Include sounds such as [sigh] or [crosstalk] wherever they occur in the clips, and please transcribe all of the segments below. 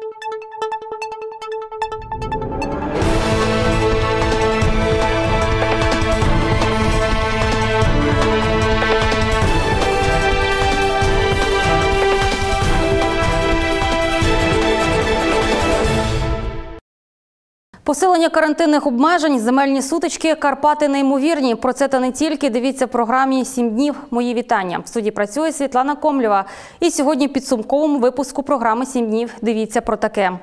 Thank you. Посилення карантинних обмежень, земельні сутички, Карпати неймовірні. Про це та не тільки. Дивіться в програмі «Сім днів. Мої вітання. В суді працює Світлана Комлєва. І сьогодні в підсумковому випуску програми «Сім днів. Дивіться про таке.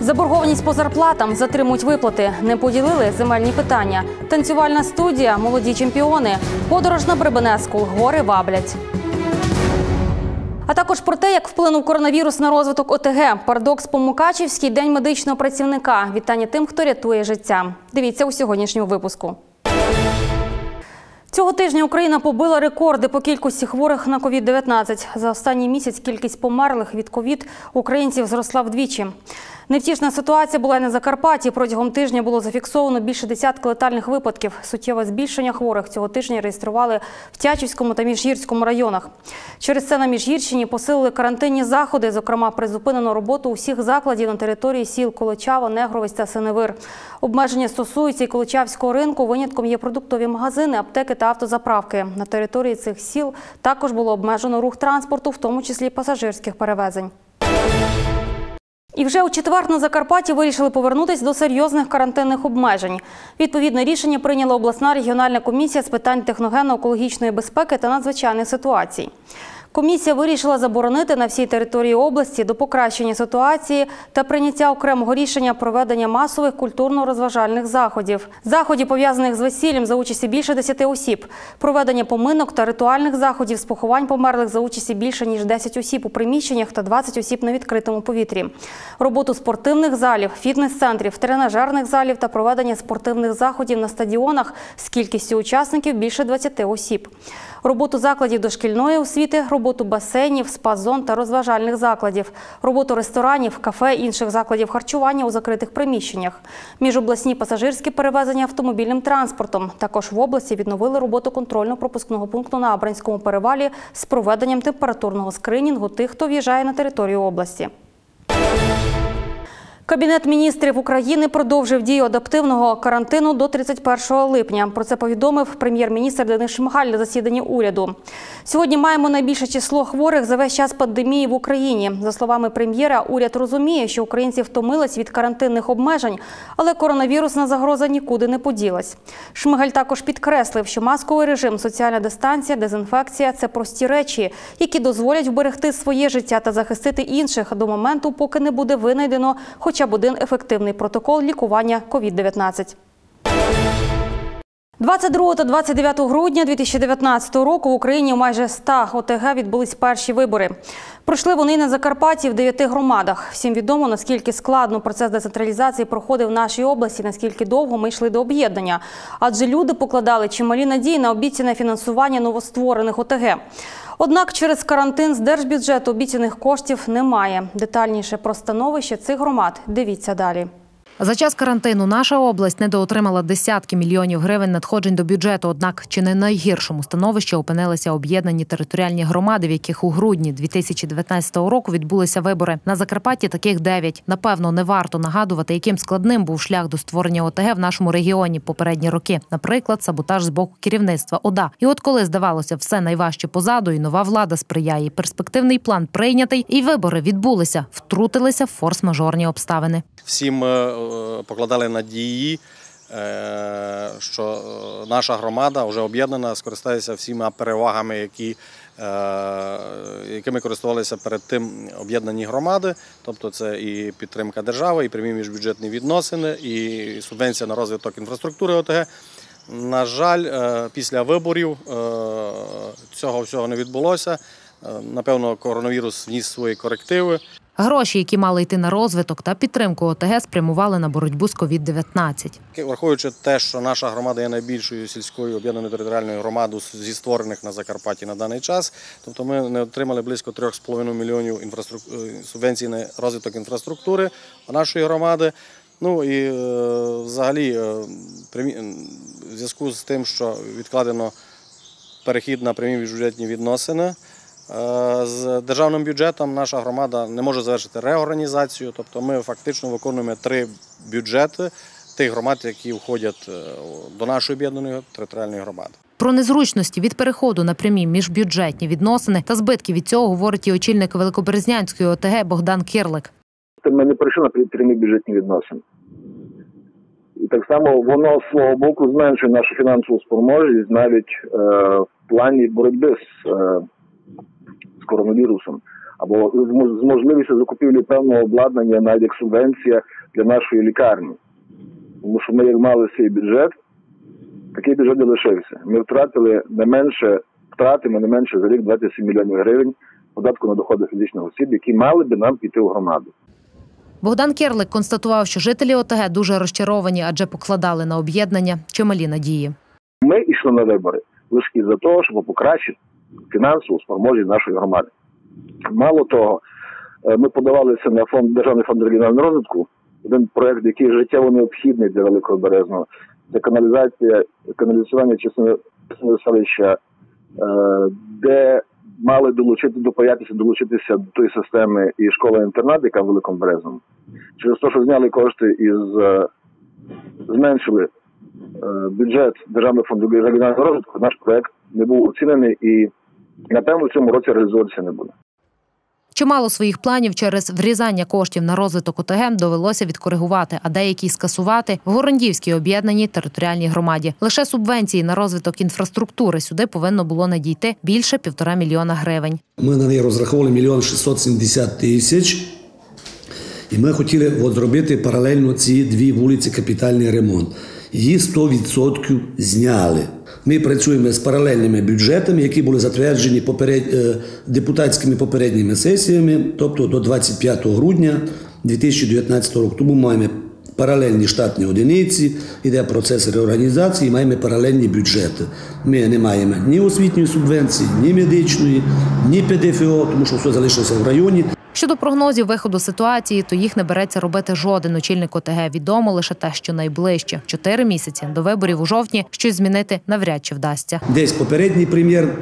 Заборгованість по зарплатам затримують виплати. Не поділили земельні питання. Танцювальна студія, молоді чемпіони, подорож на Бребенеску, гори ваблять. А також про те, як вплинув коронавірус на розвиток ОТГ. Парадокс по Мукачівський день медичного працівника. Вітання тим, хто рятує життя. Дивіться у сьогоднішньому випуску. Цього тижня Україна побила рекорди по кількості хворих на COVID-19. За останній місяць кількість померлих від ковід українців зросла вдвічі. Невтішна ситуація була і на Закарпатті. Протягом тижня було зафіксовано більше десятки летальних випадків. Суттєве збільшення хворих цього тижня реєстрували в Тячівському та Міжгірському районах. Через це на Міжгірщині посилили карантинні заходи. Зокрема, призупинено роботу усіх закладів на території сіл Колочава, Негровець та Синевир. Обмеження стосуються і Колочавського ринку. Винятком є продуктові магазини, аптеки та автозаправки. На території цих сіл також було обмежено рух транспорту, в тому числі пасажирських перевезень. І вже у четвер на Закарпатті вирішили повернутися до серйозних карантинних обмежень. Відповідне рішення прийняла обласна регіональна комісія з питань техногенно-екологічної безпеки та надзвичайних ситуацій. Комісія вирішила заборонити на всій території області до покращення ситуації та прийняття окремого рішення проведення масових культурно-розважальних заходів. Заходів, пов'язаних з весіллям за участі більше 10 осіб, проведення поминок та ритуальних заходів з поховань померлих за участі більше ніж 10 осіб у приміщеннях та 20 осіб на відкритому повітрі, роботу спортивних залів, фітнес-центрів, тренажерних залів та проведення спортивних заходів на стадіонах з кількістю учасників більше 20 осіб роботу закладів дошкільної освіти, роботу басейнів, спа-зон та розважальних закладів, роботу ресторанів, кафе, інших закладів харчування у закритих приміщеннях, міжобласні пасажирські перевезення автомобільним транспортом. Також в області відновили роботу контрольно-пропускного пункту на Абранському перевалі з проведенням температурного скринінгу тих, хто в'їжджає на територію області. Кабінет міністрів України продовжив дію адаптивного карантину до 31 липня. Про це повідомив прем'єр-міністр Денис Шмигаль на засіданні уряду. Сьогодні маємо найбільше число хворих за весь час пандемії в Україні. За словами прем'єра, уряд розуміє, що українці втомились від карантинних обмежень, але коронавірусна загроза нікуди не поділась. Шмигаль також підкреслив, що масковий режим, соціальна дистанція, дезінфекція це прості речі, які дозволять вберегти своє життя та захистити інших до моменту, поки не буде винайдено хоча б один ефективний протокол лікування COVID-19. 22 та 29 грудня 2019 року в Україні в майже 100 ОТГ відбулись перші вибори. Пройшли вони на Закарпатті в дев'яти громадах. Всім відомо, наскільки складно процес децентралізації проходив в нашій області, наскільки довго ми йшли до об'єднання. Адже люди покладали чималі надії на обіцяне фінансування новостворених ОТГ. Однак через карантин з держбюджету обіцяних коштів немає. Детальніше про становище цих громад дивіться далі. За час карантину наша область недоотримала десятки мільйонів гривень надходжень до бюджету. Однак чи не найгіршому становищі опинилися об'єднані територіальні громади, в яких у грудні 2019 року відбулися вибори. На Закарпатті таких дев'ять. Напевно, не варто нагадувати, яким складним був шлях до створення ОТГ в нашому регіоні попередні роки. Наприклад, саботаж з боку керівництва ОДА. І от коли здавалося, все найважче позаду, і нова влада сприяє, перспективний план прийнятий, і вибори відбулися, втрутилися в форс-мажорні обставини. Всім е, покладали надії, е, що наша громада вже об'єднана, скористається всіма перевагами, які, е, якими користувалися перед тим об'єднані громади. Тобто це і підтримка держави, і прямі міжбюджетні відносини, і субвенція на розвиток інфраструктури ОТГ. На жаль, після виборів цього всього не відбулося. Напевно, коронавірус вніс свої корективи. Гроші, які мали йти на розвиток та підтримку ОТГ, спрямували на боротьбу з COVID-19. Враховуючи те, що наша громада є найбільшою сільською об'єднаною територіальною громадою зі створених на Закарпатті на даний час, тобто ми не отримали близько 3,5 мільйонів інфраструк... субвенцій на розвиток інфраструктури нашої громади. Ну і е, взагалі, е, в зв'язку з тим, що відкладено перехід на прямі бюджетні відносини. Е, З державним бюджетом наша громада не може завершити реорганізацію, тобто ми фактично виконуємо три бюджети тих громад, які входять е, до нашої об'єднаної територіальної громади. Про незручності від переходу на прямі міжбюджетні відносини та збитки від цього говорить і очільник Великоберезнянської ОТГ Богдан Кирлик. ми не перейшли на прямі бюджетні відносини. І так само воно з свого боку зменшує нашу фінансову спроможність навіть е, в плані боротьби з, е, з коронавірусом, або з можливістю закупівлі певного обладнання, навіть як субвенція для нашої лікарні. Тому що ми як мали свій бюджет, такий бюджет і лишився. Ми втратили не менше втратимо не менше за рік 27 мільйонів гривень податку на доходи фізичних осіб, які мали би нам піти в громаду. Богдан Кирлик констатував, що жителі ОТГ дуже розчаровані, адже покладали на об'єднання чималі надії. Ми йшли на вибори лише із-за того, щоб покращити фінансову спроможність нашої громади. Мало того, е, ми подавалися на фонд державний фонд регіонального розвитку. Один проект, який життєво необхідний для Великого Березного, це каналізація, каналізування частини селища, е, де мали долучити допаятися, долучитися до тої системи і школа-інтернат, яка в Великому Березному. Через те, що зняли кошти із е, зменшили бюджет Державного фонду регіонального розвитку, наш проект не був оцінений і, напевно, в цьому році реалізовуватися не буде. Чимало своїх планів через врізання коштів на розвиток ОТГ довелося відкоригувати, а деякі скасувати в Горондівській об'єднаній територіальній громаді. Лише субвенції на розвиток інфраструктури сюди повинно було надійти більше півтора мільйона гривень. Ми на неї розраховували мільйон 670 тисяч. І ми хотіли от зробити паралельно ці дві вулиці капітальний ремонт. Її 100% зняли. Ми працюємо з паралельними бюджетами, які були затверджені поперед... е, депутатськими попередніми сесіями, тобто до 25 грудня 2019 року. Тому маємо паралельні штатні одиниці, йде процес реорганізації, маємо паралельні бюджети. Ми не маємо ні освітньої субвенції, ні медичної, ні ПДФО, тому що все залишилося в районі. Щодо прогнозів виходу ситуації, то їх не береться робити жоден очільник ОТГ. Відомо лише те, що найближче чотири місяці до виборів у жовтні щось змінити навряд чи вдасться. Десь попередній прем'єр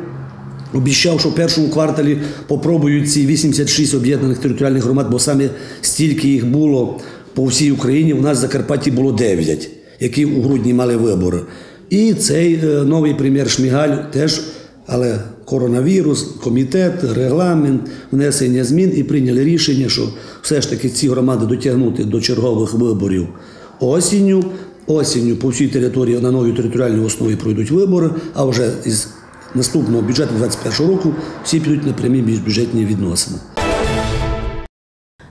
обіцяв, що в першому кварталі попробують ці 86 об'єднаних територіальних громад, бо саме стільки їх було по всій Україні. У нас в Закарпатті було 9, які у грудні мали вибори. І цей е, новий прем'єр Шмігаль теж, але коронавірус, комітет, регламент, внесення змін і прийняли рішення, що все ж таки ці громади дотягнути до чергових виборів осінню. Осінню по всій території на новій територіальній основі пройдуть вибори, а вже із наступного бюджету 2021 року всі підуть на прямі бюджетні відносини.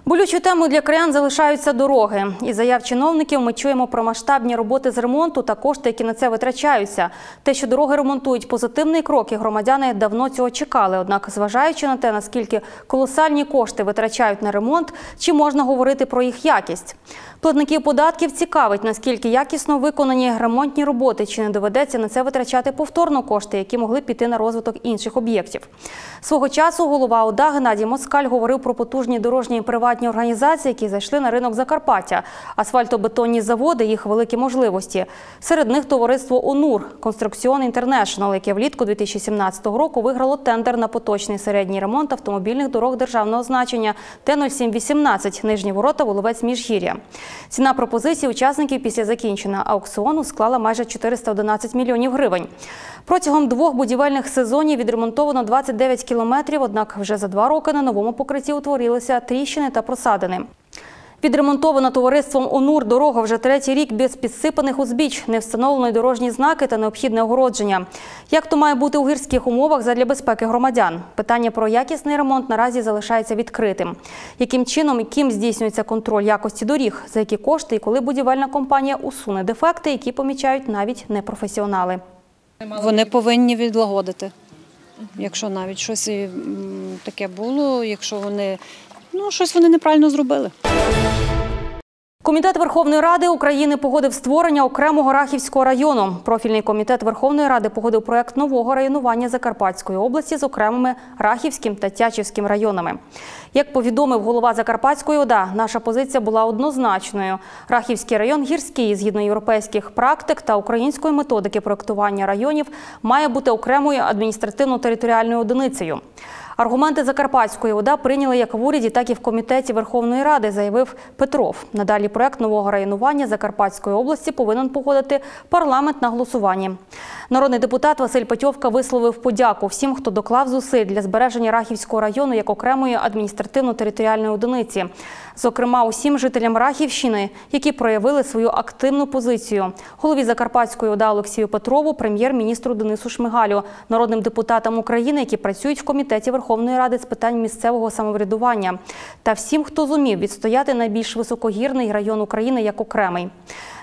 Болючою темою для краян залишаються дороги. Із заяв чиновників ми чуємо про масштабні роботи з ремонту та кошти, які на це витрачаються. Те, що дороги ремонтують, позитивний крок, і громадяни давно цього чекали. Однак, зважаючи на те, наскільки колосальні кошти витрачають на ремонт, чи можна говорити про їх якість? Платників податків цікавить, наскільки якісно виконані ремонтні роботи, чи не доведеться на це витрачати повторно кошти, які могли піти на розвиток інших об'єктів. Свого часу голова ОДА Геннадій Москаль говорив про потужні дорожні і приватні організації, які зайшли на ринок Закарпаття. Асфальтобетонні заводи, їх великі можливості. Серед них товариство ОНУР Конструкціон Інтернешнл, яке влітку 2017 року виграло тендер на поточний середній ремонт автомобільних дорог державного значення Т-0718 Нижні ворота Воловець Міжгір'я. Ціна пропозиції учасників після закінчення аукціону склала майже 411 мільйонів гривень. Протягом двох будівельних сезонів відремонтовано 29 кілометрів, однак вже за два роки на новому покритті утворилися тріщини та просадини. Відремонтована товариством ОНУР дорога вже третій рік без підсипаних узбіч, не встановлені дорожні знаки та необхідне огородження. Як то має бути у гірських умовах задля безпеки громадян? Питання про якісний ремонт наразі залишається відкритим. Яким чином і ким здійснюється контроль якості доріг, за які кошти і коли будівельна компанія усуне дефекти, які помічають навіть непрофесіонали. Вони повинні відлагодити. Якщо навіть щось таке було, якщо вони ну щось вони неправильно зробили. Комітет Верховної Ради України погодив створення окремого Рахівського району. Профільний комітет Верховної Ради погодив проект нового районування Закарпатської області з окремими Рахівським та Тячівським районами. Як повідомив голова Закарпатської ОДА, наша позиція була однозначною. Рахівський район гірський, згідно європейських практик та української методики проектування районів, має бути окремою адміністративно-територіальною одиницею. Аргументи Закарпатської ОДА прийняли як в уряді, так і в комітеті Верховної Ради, заявив Петров. Надалі проект нового районування Закарпатської області повинен погодити парламент на голосуванні. Народний депутат Василь Петьовка висловив подяку всім, хто доклав зусиль для збереження Рахівського району як окремої адміністративно-територіальної одиниці. Зокрема, усім жителям Рахівщини, які проявили свою активну позицію. Голові Закарпатської ОДА Олексію Петрову, прем'єр-міністру Денису Шмигалю, народним депутатам України, які працюють в комітеті Верховної Ради з питань місцевого самоврядування, та всім, хто зумів відстояти найбільш високогірний район України як окремий.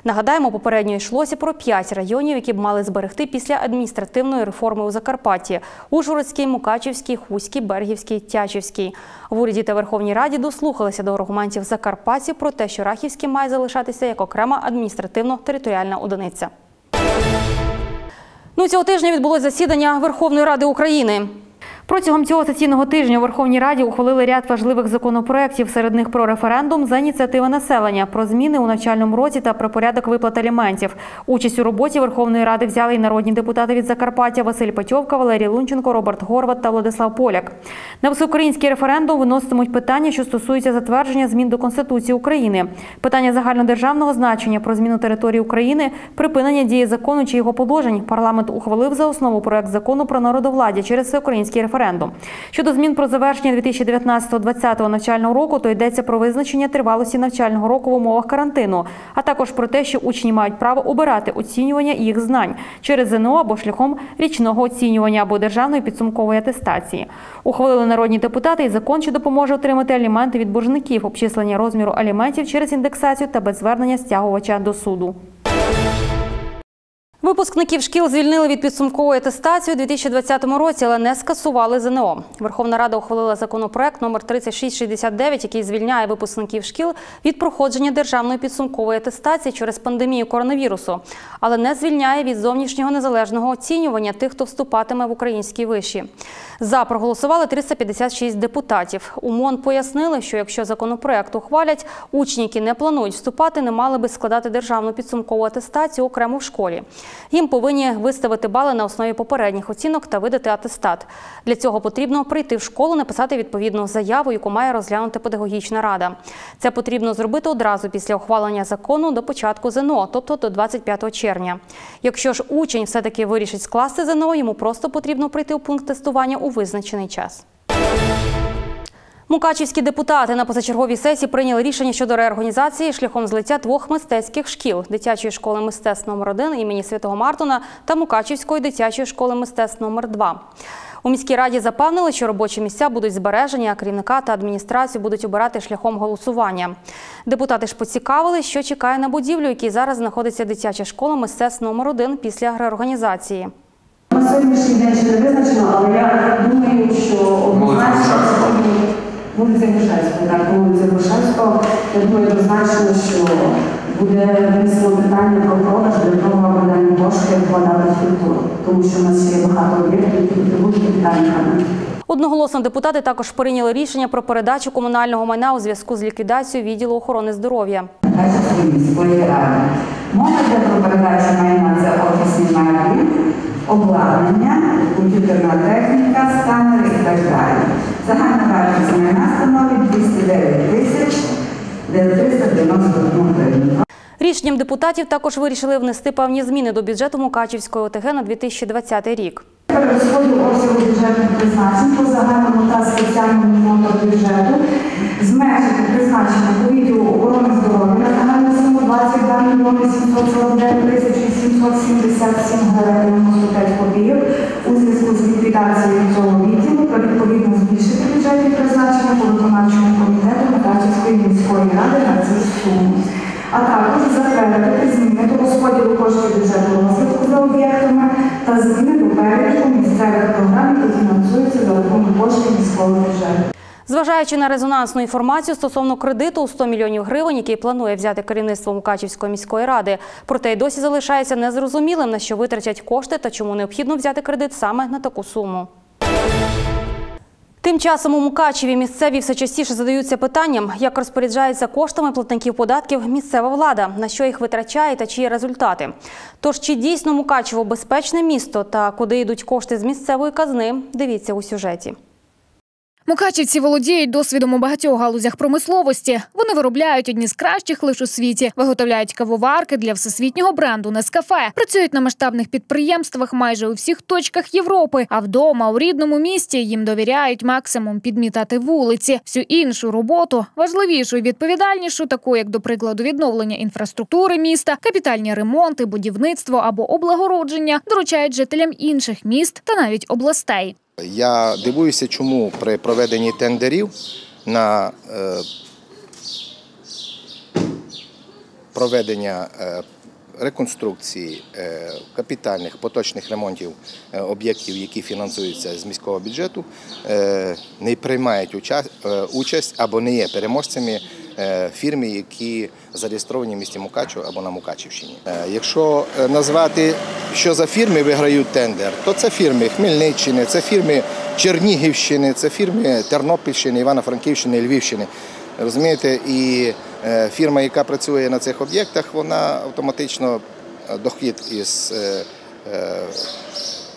Нагадаємо, попередньо йшлося про п'ять районів, які б мали зберегти після адміністративної реформи у Закарпатті: Ужгородський, Мукачівський, Хуський, Бергівський, Тячівський. В уряді та Верховній Раді дослухалися до аргументів Закарпатті про те, що Рахівський має залишатися як окрема адміністративно-територіальна одиниця. Ну, цього тижня відбулось засідання Верховної Ради України. Протягом цього сесійного тижня у Верховній Раді ухвалили ряд важливих законопроєктів. Серед них про референдум за ініціативи населення, про зміни у навчальному році та про порядок виплат аліментів. Участь у роботі Верховної Ради взяли і народні депутати від Закарпаття Василь Петьовка, Валерій Лунченко, Роберт Горват та Владислав Поляк. На всеукраїнський референдум виноситимуть питання, що стосуються затвердження змін до Конституції України, питання загальнодержавного значення про зміну території України, припинення дії закону чи його положень. Парламент ухвалив за основу проект закону про народовладдя через всеукраїнський референдум. Щодо змін про завершення 2019-2020 навчального року, то йдеться про визначення тривалості навчального року в умовах карантину, а також про те, що учні мають право обирати оцінювання їх знань через ЗНО або шляхом річного оцінювання або державної підсумкової атестації. Ухвалили народні депутати і закон, що допоможе отримати аліменти від боржників, обчислення розміру аліментів через індексацію та без звернення стягувача до суду. Випускників шкіл звільнили від підсумкової атестації у 2020 році, але не скасували ЗНО. Верховна Рада ухвалила законопроект номер 3669, який звільняє випускників шкіл від проходження державної підсумкової атестації через пандемію коронавірусу, але не звільняє від зовнішнього незалежного оцінювання тих, хто вступатиме в українські виші. За проголосували 356 депутатів. У МОН пояснили, що якщо законопроект ухвалять, учні, які не планують вступати, не мали би складати державну підсумкову атестацію окремо в школі. Їм повинні виставити бали на основі попередніх оцінок та видати атестат. Для цього потрібно прийти в школу, написати відповідну заяву, яку має розглянути педагогічна рада. Це потрібно зробити одразу після ухвалення закону до початку ЗНО, тобто до 25 червня. Якщо ж учень все-таки вирішить скласти ЗНО, йому просто потрібно прийти у пункт тестування у визначений час. Мукачівські депутати на позачерговій сесії прийняли рішення щодо реорганізації шляхом злиття двох мистецьких шкіл дитячої школи мистецтв номер 1 імені Святого Мартона та Мукачівської дитячої школи мистецтв номер 2 У міській раді запевнили, що робочі місця будуть збережені, а керівника та адміністрацію будуть обирати шляхом голосування. Депутати ж поцікавили, що чекає на будівлю, якій зараз знаходиться дитяча школа мистецтв номер 1 після реорганізації. На сьогоднішній день ще не визначено, але я думаю, що однозначно вулиця Грушевського, так, вулиця Грушевського, я думаю однозначно, що буде винесено питання про продаж для того, аби дані кошти вкладати в культуру, тому що в нас є багато об'єктів, які потребують капітальних. Одноголосно депутати також прийняли рішення про передачу комунального майна у зв'язку з ліквідацією відділу охорони здоров'я. Мова йде про передачу майна це офісні меблі, обладнання, комп'ютерна техніка, сканери і так далі. Загальна вартість майна становить 209 тисяч 391 гривень. Рішенням депутатів також вирішили внести певні зміни до бюджету Мукачівської ОТГ на 2020 рік. Перерозподіл обсягу бюджетних призначень по загальному та спеціальному фонду бюджету зменшити призначення по відділу охорони здоров'я на загальну суму 22 мільйони 749 тисяч 877 гривень 95 копійок у зв'язку з ліквідацією цього відділу та відповідно збільшити бюджетні призначення по виконавчому комітету Мукачівської міської ради на цю суму а також затвердити зміни до розподілу коштів бюджету розвитку за об'єктами та зміни до переліку місцевих програм, які фінансуються за рахунок коштів міського бюджету. Зважаючи на резонансну інформацію стосовно кредиту у 100 мільйонів гривень, який планує взяти керівництво Мукачівської міської ради, проте й досі залишається незрозумілим, на що витратять кошти та чому необхідно взяти кредит саме на таку суму. Тим часом у Мукачеві місцеві все частіше задаються питанням, як розпоряджається коштами платників податків місцева влада, на що їх витрачає та чиї результати. Тож чи дійсно Мукачево безпечне місто та куди йдуть кошти з місцевої казни, дивіться у сюжеті. Мукачівці володіють досвідом у багатьох галузях промисловості. Вони виробляють одні з кращих лише у світі, виготовляють кавоварки для всесвітнього бренду Нескафе. Працюють на масштабних підприємствах майже у всіх точках Європи. А вдома у рідному місті їм довіряють максимум підмітати вулиці. Всю іншу роботу, важливішу і відповідальнішу, таку як до прикладу відновлення інфраструктури міста, капітальні ремонти, будівництво або облагородження, доручають жителям інших міст та навіть областей. Я дивуюся, чому при проведенні тендерів на е, проведення е, реконструкції е, капітальних поточних ремонтів об'єктів, які фінансуються з міського бюджету, не приймають уча- участь або не є переможцями е, фірми, які зареєстровані в місті Мукачево або на Мукачівщині. Е, Якщо е, назвати, що за фірми виграють тендер, то це фірми Хмельниччини, це фірми Чернігівщини, це фірми Тернопільщини, Івано-Франківщини, Львівщини. Розумієте, і фірма, яка працює на цих об'єктах, вона автоматично дохід із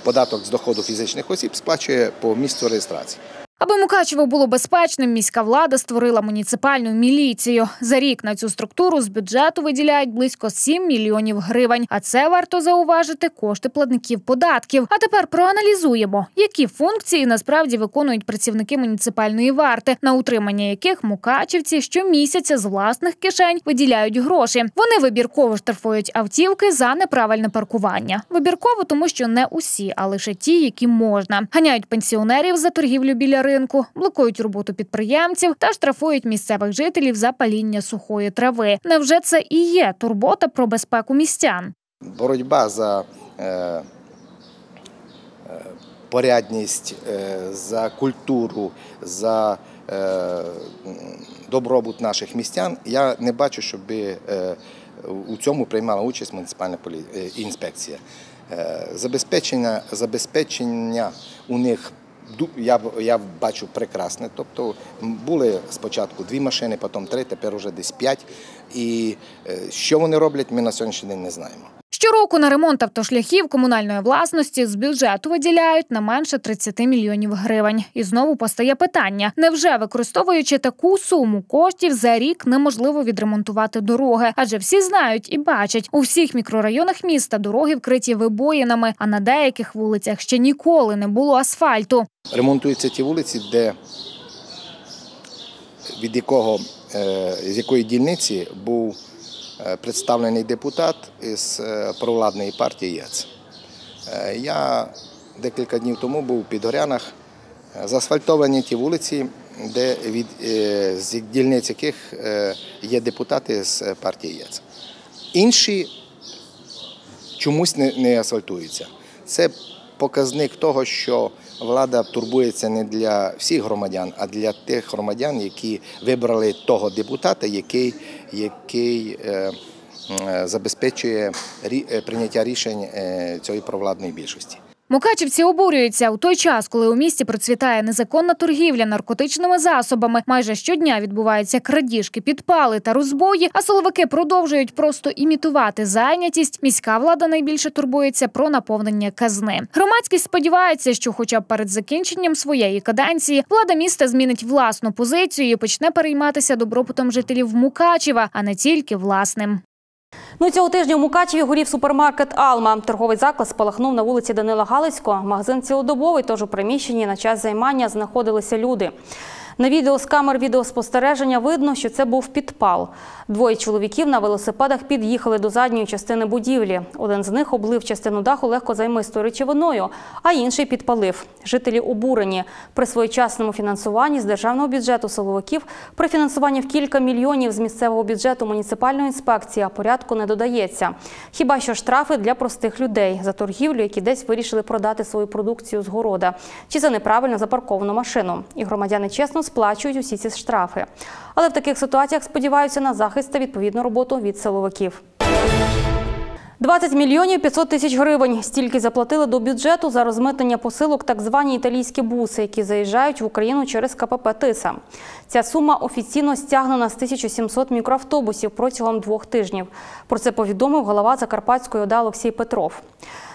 податок з доходу фізичних осіб сплачує по місцю реєстрації. Аби Мукачево було безпечним, міська влада створила муніципальну міліцію. За рік на цю структуру з бюджету виділяють близько 7 мільйонів гривень. А це варто зауважити кошти платників податків. А тепер проаналізуємо, які функції насправді виконують працівники муніципальної варти, на утримання яких мукачівці щомісяця з власних кишень виділяють гроші. Вони вибірково штрафують автівки за неправильне паркування. Вибірково, тому що не усі, а лише ті, які можна. Ганяють пенсіонерів за торгівлю біля ринку, блокують роботу підприємців та штрафують місцевих жителів за паління сухої трави. Невже це і є турбота про безпеку містян? Боротьба за е, е, порядність, е, за культуру, за добробут наших містян. Я не бачу, щоб у цьому приймала участь муніципальна інспекція. Забезпечення, забезпечення у них я, я бачу прекрасне. Тобто були спочатку дві машини, потім три, тепер уже десь п'ять. І е, що вони роблять, ми на сьогоднішній день не знаємо. Щороку на ремонт автошляхів комунальної власності з бюджету виділяють не менше 30 мільйонів гривень. І знову постає питання: невже використовуючи таку суму коштів за рік неможливо відремонтувати дороги? Адже всі знають і бачать, у всіх мікрорайонах міста дороги вкриті вибоїнами, а на деяких вулицях ще ніколи не було асфальту. Ремонтуються ті вулиці, де від якого, е, з якої дільниці був представлений депутат із е, провладної партії ЄЦ. Е, Я декілька днів тому був у Підгорянах. Е, Заасфальтовані ті вулиці, де від е, з дільниць яких е, є депутати з е, партії ЄЦ. Інші чомусь не, не асфальтуються. Це показник того, що влада турбується не для всіх громадян, а для тих громадян, які вибрали того депутата, який, який е, е, забезпечує е, прийняття рішень цієї провладної більшості. Мукачівці обурюються у той час, коли у місті процвітає незаконна торгівля наркотичними засобами. Майже щодня відбуваються крадіжки, підпали та розбої. А силовики продовжують просто імітувати зайнятість. Міська влада найбільше турбується про наповнення казни. Громадськість сподівається, що, хоча б перед закінченням своєї каденції, влада міста змінить власну позицію і почне перейматися добробутом жителів Мукачева, а не тільки власним. Ну, цього тижня в Мукачеві горів супермаркет Алма. Торговий заклад спалахнув на вулиці Данила Галицького. Магазин цілодобовий, тож у приміщенні на час займання знаходилися люди. На відео з камер відеоспостереження видно, що це був підпал. Двоє чоловіків на велосипедах під'їхали до задньої частини будівлі. Один з них облив частину даху легкозаймистою речовиною, а інший підпалив. Жителі обурені. При своєчасному фінансуванні з державного бюджету силовиків при фінансуванні в кілька мільйонів з місцевого бюджету муніципальної інспекції а порядку не додається. Хіба що штрафи для простих людей за торгівлю, які десь вирішили продати свою продукцію з города, чи за неправильно запарковану машину. І громадяни чесно сплачують усі ці штрафи. Але в таких ситуаціях сподіваються на захист та відповідну роботу від силовиків. 20 мільйонів 500 тисяч гривень. Стільки заплатили до бюджету за розмитнення посилок так звані італійські буси, які заїжджають в Україну через КПП «Тиса». Ця сума офіційно стягнена з 1700 мікроавтобусів протягом двох тижнів. Про це повідомив голова Закарпатської ОДА Олексій Петров.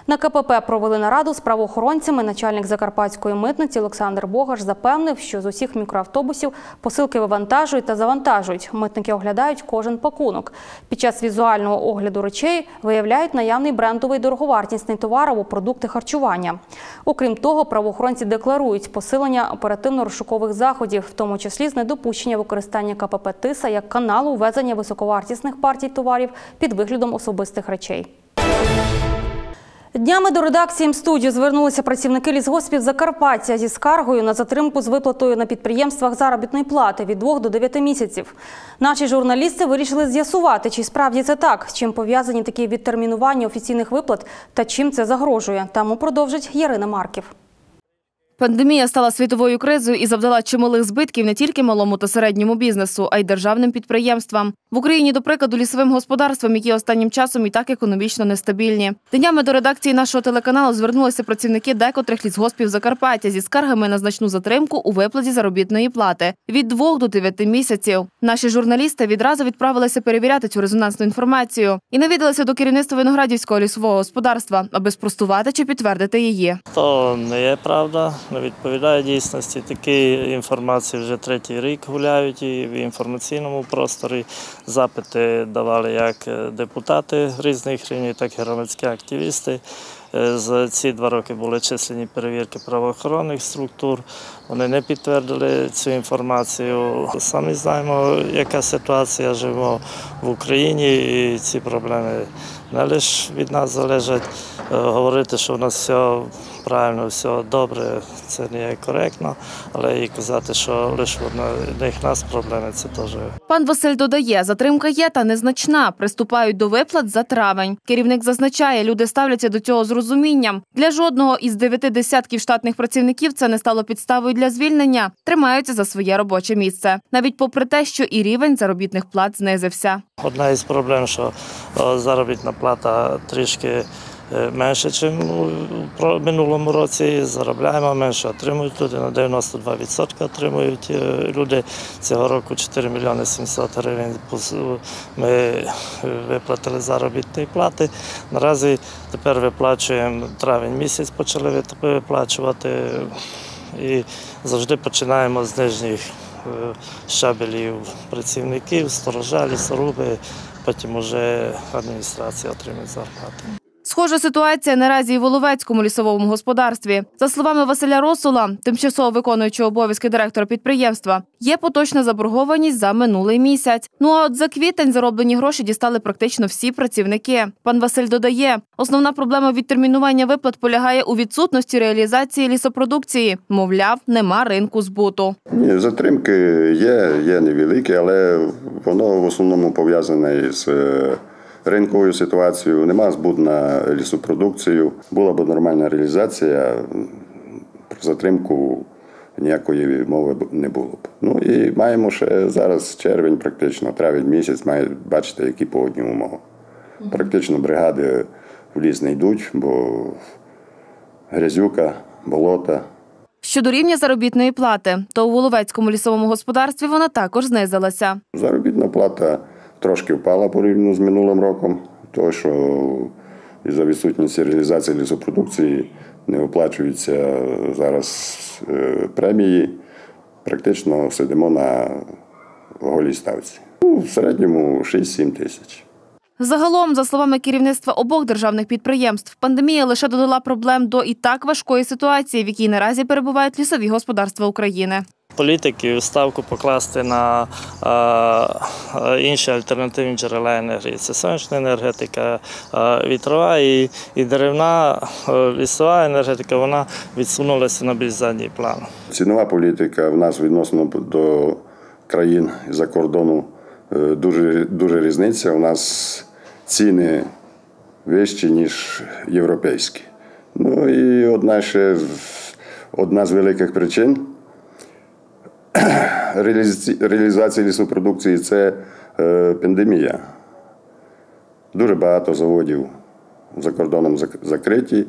На КПП провели нараду з правоохоронцями. Начальник закарпатської митниці Олександр Богаш запевнив, що з усіх мікроавтобусів посилки вивантажують та завантажують. Митники оглядають кожен пакунок. Під час візуального огляду речей виявляють наявний брендовий дороговартісний товар або продукти харчування. Окрім того, правоохоронці декларують посилення оперативно-розшукових заходів, в тому числі з недопущення використання КПП «Тиса» як каналу ввезення високовартісних партій товарів під виглядом особистих речей. Днями до редакції М-студіо звернулися працівники лісгоспів Закарпаття зі скаргою на затримку з виплатою на підприємствах заробітної плати від 2 до 9 місяців. Наші журналісти вирішили з'ясувати, чи справді це так, чим пов'язані такі відтермінування офіційних виплат та чим це загрожує. Тому продовжить Ярина Марків. Пандемія стала світовою кризою і завдала чималих збитків не тільки малому та середньому бізнесу, а й державним підприємствам. В Україні, до прикладу, лісовим господарствам, які останнім часом і так економічно нестабільні. Днями до редакції нашого телеканалу звернулися працівники декотрих лісгоспів Закарпаття зі скаргами на значну затримку у виплаті заробітної плати від 2 до 9 місяців. Наші журналісти відразу відправилися перевіряти цю резонансну інформацію і навідалися до керівництва виноградівського лісового господарства, аби спростувати чи підтвердити її. То не є правда, не відповідає дійсності. Такі інформації вже третій рік гуляють і в інформаційному просторі. Запити давали як депутати різних рівнів, так і громадські активісти. Е, За ці два роки були численні перевірки правоохоронних структур. Вони не підтвердили цю інформацію. Самі знаємо, яка ситуація живемо в Україні, і ці проблеми не лише від нас залежать. Е, Говорити, що у нас все правильно, все добре, це не є коректно, але і казати, що лише в них нас проблеми, це теж. Пан Василь додає, затримка є та незначна. Приступають до виплат за травень. Керівник зазначає, люди ставляться до цього з розумінням. Для жодного із дев'яти десятків штатних працівників це не стало підставою для звільнення. Тримаються за своє робоче місце, навіть попри те, що і рівень заробітних плат знизився. Одна із проблем, що заробітна плата трішки менше, ніж у минулому році. Заробляємо менше, отримують люди на 92% отримують е, люди. Цього року 4 мільйони 700 гривень ми е, виплатили заробітної плати. Наразі тепер виплачуємо травень місяць, почали виплачувати і завжди починаємо з нижніх е, щабелів працівників, сторожа, лісоруби, потім вже адміністрація отримує зарплату. Схожа ситуація наразі і в Воловецькому лісовому господарстві. За словами Василя Росула, тимчасово виконуючого обов'язки директора підприємства, є поточна заборгованість за минулий місяць. Ну а от за квітень зароблені гроші дістали практично всі працівники. Пан Василь додає, основна проблема відтермінування виплат полягає у відсутності реалізації лісопродукції. Мовляв, нема ринку збуту. Ні, затримки є, є невеликі, але воно в основному пов'язане із е, ринковою ситуацією. Нема збут на лісопродукцію. Була б нормальна реалізація. Про затримку ніякої мови не було б. Ну і маємо ще зараз червень, практично, травень місяць, має бачити, які погодні умови. Практично бригади в ліс не йдуть, бо грязюка, болота. Щодо рівня заробітної плати, то у Воловецькому лісовому господарстві вона також знизилася. Заробітна плата трошки впала порівняно з минулим роком, тому що із-за відсутності реалізації лісопродукції не оплачуються зараз е, премії. Практично сидимо на голій ставці. Ну, в середньому 6-7 тисяч. Загалом, за словами керівництва обох державних підприємств, пандемія лише додала проблем до і так важкої ситуації, в якій наразі перебувають лісові господарства України. Політиків ставку покласти на е, е, інші альтернативні джерела енергії. Це сонячна енергетика, е, вітрова і, і деревна е, лісова енергетика, вона відсунулася на більш задній план. Цінова політика в нас відносно до країн за кордону е, дуже, дуже різниця. У нас ціни вищі, ніж європейські. Ну і одна ще одна з великих причин [clears throat] реалізації лісопродукції це е, пандемія. Дуже багато заводів за кордоном закриті.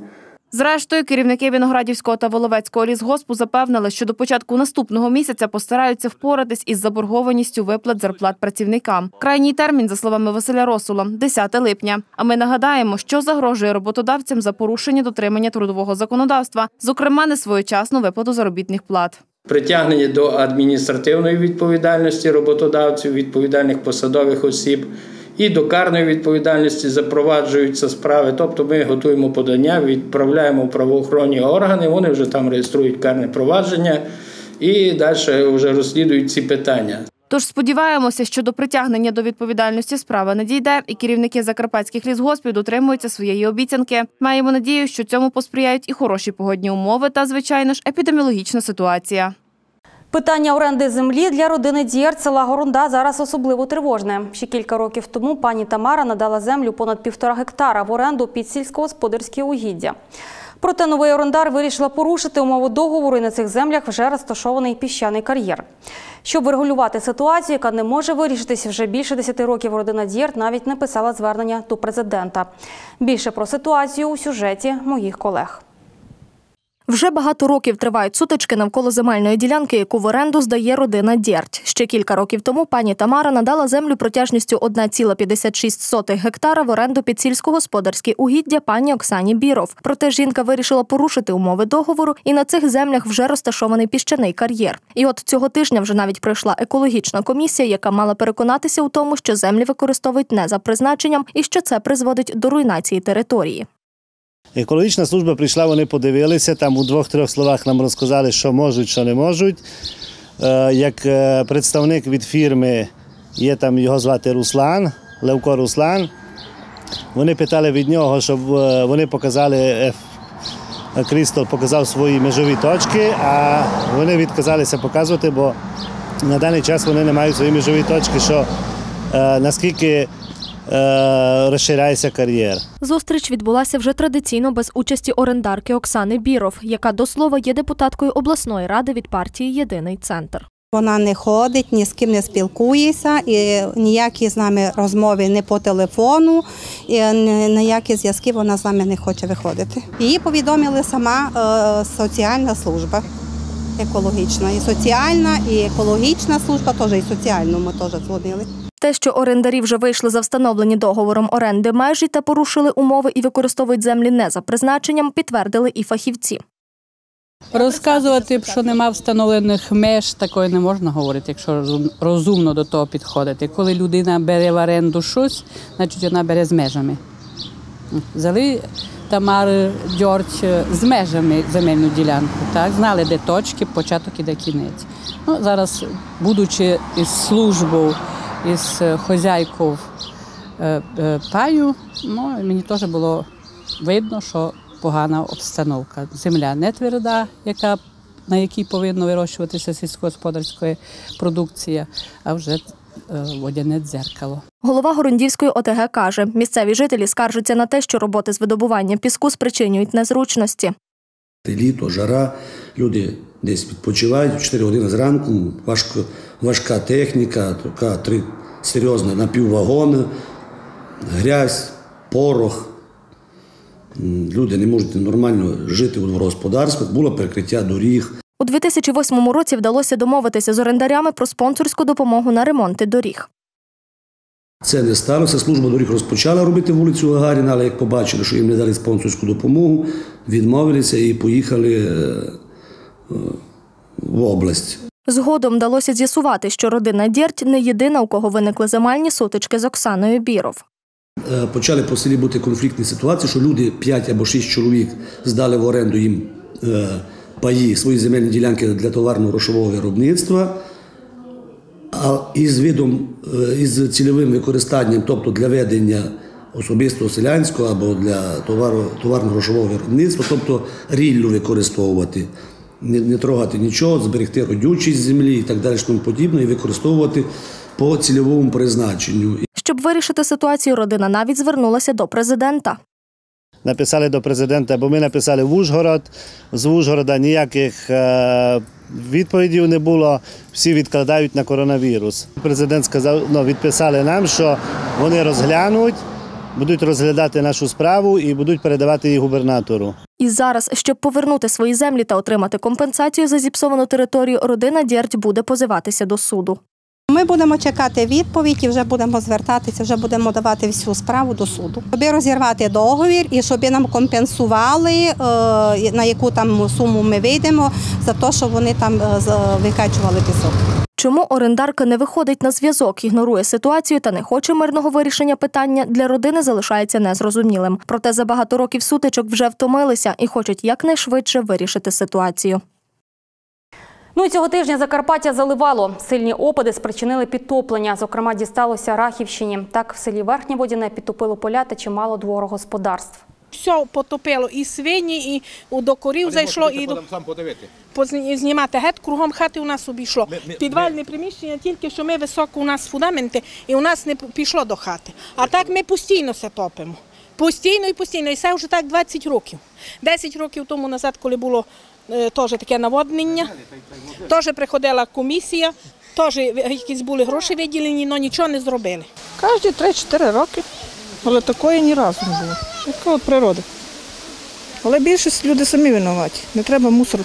Зрештою, керівники Виноградівського та Воловецького лісгоспу запевнили, що до початку наступного місяця постараються впоратись із заборгованістю виплат зарплат працівникам. Крайній термін, за словами Василя Росула, 10 липня. А ми нагадаємо, що загрожує роботодавцям за порушення дотримання трудового законодавства, зокрема несвоєчасну виплату заробітних плат. Притягнення до адміністративної відповідальності роботодавців, відповідальних посадових осіб і до карної відповідальності запроваджуються справи. Тобто ми готуємо подання, відправляємо правоохоронні органи, вони вже там реєструють карне провадження і далі вже розслідують ці питання. Тож сподіваємося, що до притягнення до відповідальності справа не дійде, і керівники закарпатських лісгоспів дотримуються своєї обіцянки. Маємо надію, що цьому посприяють і хороші погодні умови та, звичайно ж, епідеміологічна ситуація. Питання оренди землі для родини Дієр села Горунда зараз особливо тривожне. Ще кілька років тому пані Тамара надала землю понад півтора гектара в оренду під сільськогосподарські угіддя. Проте новий орендар вирішила порушити умову договору і на цих землях вже розташований піщаний кар'єр. Щоб врегулювати ситуацію, яка не може вирішитися вже більше 10 років, родина Дєрт навіть написала звернення до президента. Більше про ситуацію у сюжеті моїх колег. Вже багато років тривають сутички навколо земельної ділянки, яку в оренду здає родина Дєрть. Ще кілька років тому пані Тамара надала землю протяжністю 1,56 гектара в оренду під сільськогосподарські угіддя пані Оксані Біров. Проте жінка вирішила порушити умови договору, і на цих землях вже розташований піщаний кар'єр. І от цього тижня вже навіть пройшла екологічна комісія, яка мала переконатися у тому, що землі використовують не за призначенням і що це призводить до руйнації території. Екологічна служба прийшла, вони подивилися, там у двох-трьох словах нам розказали, що можуть, що не можуть. Як представник від фірми, є там його звати Руслан, Левко Руслан. Вони питали від нього, щоб вони показали, Крістол показав свої межові точки, а вони відказалися показувати, бо на даний час вони не мають свої межові точки, що наскільки розширяється кар'єр. Зустріч відбулася вже традиційно без участі орендарки Оксани Біров, яка до слова є депутаткою обласної ради від партії Єдиний центр. Вона не ходить, ні з ким не спілкується, і ніякі з нами розмови не по телефону, і ніякі зв'язки вона з нами не хоче виходити. Її повідомили сама е, соціальна служба екологічна. І соціальна, і екологічна служба, теж і соціальну ми теж дзвонили. Те, що орендарі вже вийшли за встановлені договором оренди межі та порушили умови і використовують землі не за призначенням, підтвердили і фахівці. Розказувати, що нема встановлених меж, такої не можна говорити, якщо розумно до того підходити. Коли людина бере в оренду щось, значить вона бере з межами. Взяли Тамар Дьорч з межами земельну ділянку, так? знали, де точки, початок і де кінець. Ну, зараз, будучи із службою, із хозяйкою е, е, паю, ну, мені теж було видно, що погана обстановка. Земля не тверда, яка, на якій повинна вирощуватися сільськогосподарська продукція, а вже е, водяне дзеркало. Голова Горундівської ОТГ каже, місцеві жителі скаржаться на те, що роботи з видобування піску спричинюють незручності. Літо, жара, люди десь відпочивають в 4 години зранку, важко, важка техніка, така три серйозна напіввагони, грязь, порох. Люди не можуть нормально жити у дворогосподарствах, було перекриття доріг. У 2008 році вдалося домовитися з орендарями про спонсорську допомогу на ремонти доріг. Це не сталося. Служба доріг розпочала робити вулицю Гагаріна, але як побачили, що їм не дали спонсорську допомогу, відмовилися і поїхали е, е, в область. Згодом вдалося з'ясувати, що родина Дєрть не єдина, у кого виникли земельні сутички з Оксаною Біров. Е, Почали по селі бути конфліктні ситуації, що люди 5 або 6 чоловік здали в оренду їм е, паї свої земельні ділянки для товарно-грошового виробництва. А із видом, е, із цільовим використанням, тобто для ведення особистого селянського або для товарно-грошового виробництва, тобто ріллю використовувати, не, не трогати нічого, зберегти родючість землі і так далі, тому подібне, і використовувати по цільовому призначенню. Щоб вирішити ситуацію, родина навіть звернулася до президента. Написали до президента, бо ми написали в Ужгород. З Ужгорода ніяких е, відповідей не було. Всі відкладають на коронавірус. Президент сказав, ну, відписали нам, що вони розглянуть будуть розглядати нашу справу і будуть передавати її губернатору. І зараз, щоб повернути свої землі та отримати компенсацію за зіпсовану територію, родина Дєрдь буде позиватися до суду. Ми будемо чекати відповідь і вже будемо звертатися, вже будемо давати всю справу до суду. Щоб розірвати договір і щоб нам компенсували, е, на яку там суму ми вийдемо, за те, що вони там е, викачували пісок. Чому орендарка не виходить на зв'язок, ігнорує ситуацію та не хоче мирного вирішення питання, для родини залишається незрозумілим. Проте за багато років сутичок вже втомилися і хочуть якнайшвидше вирішити ситуацію. Ну і цього тижня Закарпаття заливало. Сильні опади спричинили підтоплення. Зокрема, дісталося Рахівщині. Так, в селі Верхнє Водяне підтопило поля та чимало дворогосподарств. Все потопило і свині, і у до корів зайшло, і до сам подивити. знімати геть, кругом хати у нас обійшло. Ми- ми- Підвальне приміщення, тільки що ми високо у нас фундаменти, і у нас не пішло до хати. А так ми постійно се топимо. Постійно і постійно. І це вже так 20 років. 10 років тому назад, коли було теж таке наводнення, теж приходила комісія, теж якісь були гроші виділені, але нічого не зробили. Кожні 3-4 роки. Але такої ні разу не було. Така от природа. Але більшість люди самі винуваті. Не треба мусор.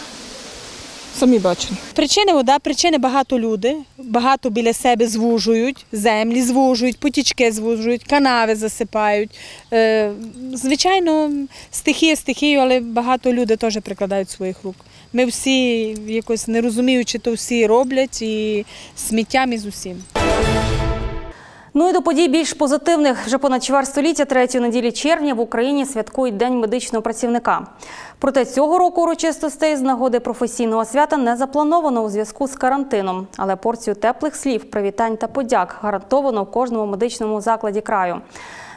Самі бачили. Причини вода, причини багато люди, багато біля себе звужують, землі звужують, потічки звужують, канави засипають. Е, звичайно, стихія стихію, але багато людей теж прикладають своїх рук. Ми всі якось не розуміючи, то всі роблять і сміттям і з усім. Ну і до подій більш позитивних. Вже понад чверть століття, третьої неділі червня в Україні святкують День медичного працівника. Проте цього року урочистостей з нагоди професійного свята не заплановано у зв'язку з карантином. Але порцію теплих слів, привітань та подяк гарантовано в кожному медичному закладі краю.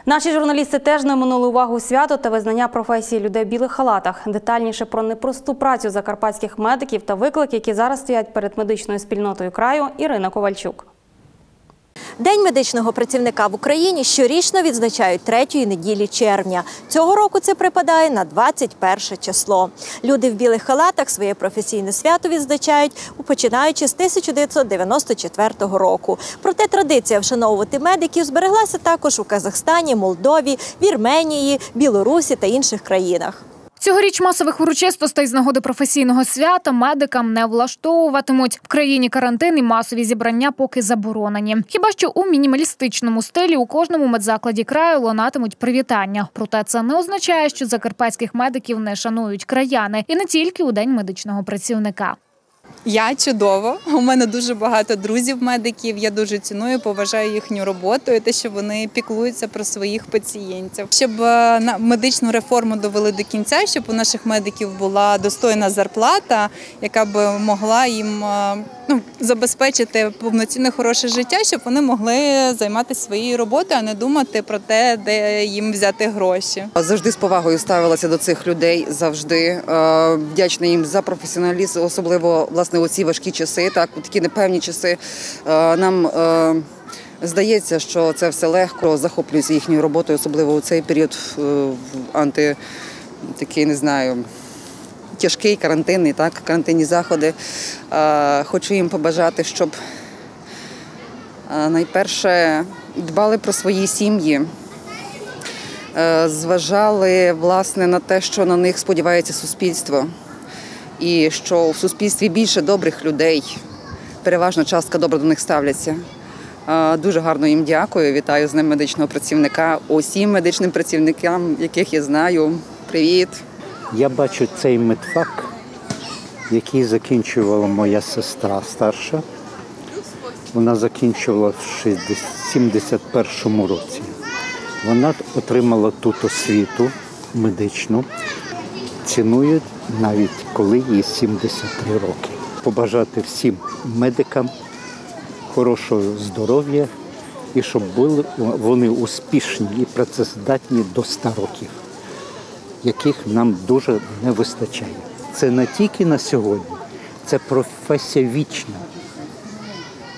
Наші журналісти теж не минули увагу свято та визнання професії людей в білих халатах. Детальніше про непросту працю закарпатських медиків та виклики, які зараз стоять перед медичною спільнотою краю, Ірина Ковальчук. День медичного працівника в Україні щорічно відзначають третьої неділі червня. Цього року це припадає на 21 число. Люди в білих халатах своє професійне свято відзначають починаючи з 1994 року. Проте традиція вшановувати медиків збереглася також у Казахстані, Молдові, Вірменії, Білорусі та інших країнах. Цьогоріч масових урочистостей з нагоди професійного свята медикам не влаштовуватимуть. В країні карантин і масові зібрання поки заборонені. Хіба що у мінімалістичному стилі у кожному медзакладі краю лунатимуть привітання. Проте це не означає, що закарпатських медиків не шанують краяни, і не тільки у день медичного працівника. Я чудово. У мене дуже багато друзів-медиків. Я дуже ціную, поважаю їхню роботу і те, що вони піклуються про своїх пацієнтів. Щоб е, медичну реформу довели до кінця, щоб у наших медиків була достойна зарплата, яка б могла їм е, ну, забезпечити повноцінне хороше життя, щоб вони могли займатися своєю роботою, а не думати про те, де їм взяти гроші. Завжди з повагою ставилася до цих людей. Завжди Е, вдячна їм за професіоналізм, особливо власне у ці важкі часи. Так, такі непевні часи Е, нам. е, Здається, що це все легко захоплююся їхньою роботою, особливо у цей період е, анти такий, не знаю, тяжкий карантинний, так, карантинні заходи. Хочу їм побажати, щоб найперше дбали про свої сім'ї, зважали власне на те, що на них сподівається суспільство, і що в суспільстві більше добрих людей, переважна частка добре до них ставляться. Дуже гарно їм дякую. Вітаю з ним медичного працівника. Усім медичним працівникам, яких я знаю. Привіт! Я бачу цей медфак, який закінчувала моя сестра старша. Вона закінчувала в 71-му році. Вона отримала тут освіту медичну, цінують навіть коли їй 73 роки. Побажати всім медикам хорошого здоров'я і щоб були вони успішні і працездатні до 100 років яких нам дуже не вистачає. Це не тільки на сьогодні, це професія вічна.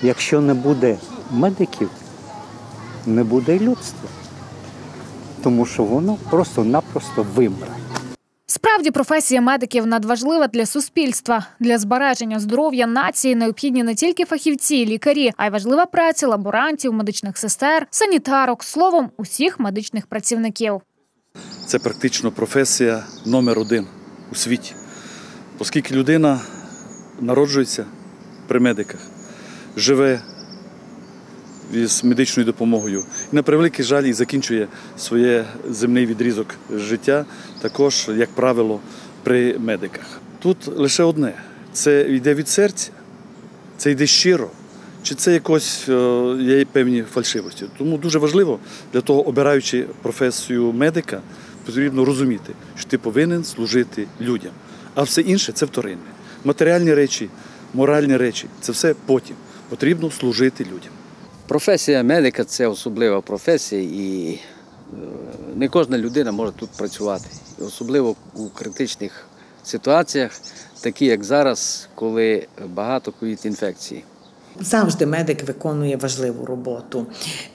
Якщо не буде медиків, не буде людства, тому що воно просто-напросто вимре. Справді, професія медиків надважлива для суспільства. Для збереження здоров'я нації необхідні не тільки фахівці, лікарі, а й важлива праця лаборантів, медичних сестер, санітарок, словом, усіх медичних працівників. Це практично професія номер один у світі, оскільки людина народжується при медиках, живе з медичною допомогою. І на превеликий жаль і закінчує своє земний відрізок життя, також, як правило, при медиках. Тут лише одне: це йде від серця, це йде щиро, чи це якось е, є певні фальшивості. Тому дуже важливо для того, обираючи професію медика, потрібно розуміти, що ти повинен служити людям. А все інше це вторинне. Матеріальні речі, моральні речі це все потім. Потрібно служити людям. Професія медика це особлива професія, і е, не кожна людина може тут працювати. І особливо у критичних ситуаціях, такі як зараз, коли багато ковід інфекцій. Завжди медик виконує важливу роботу,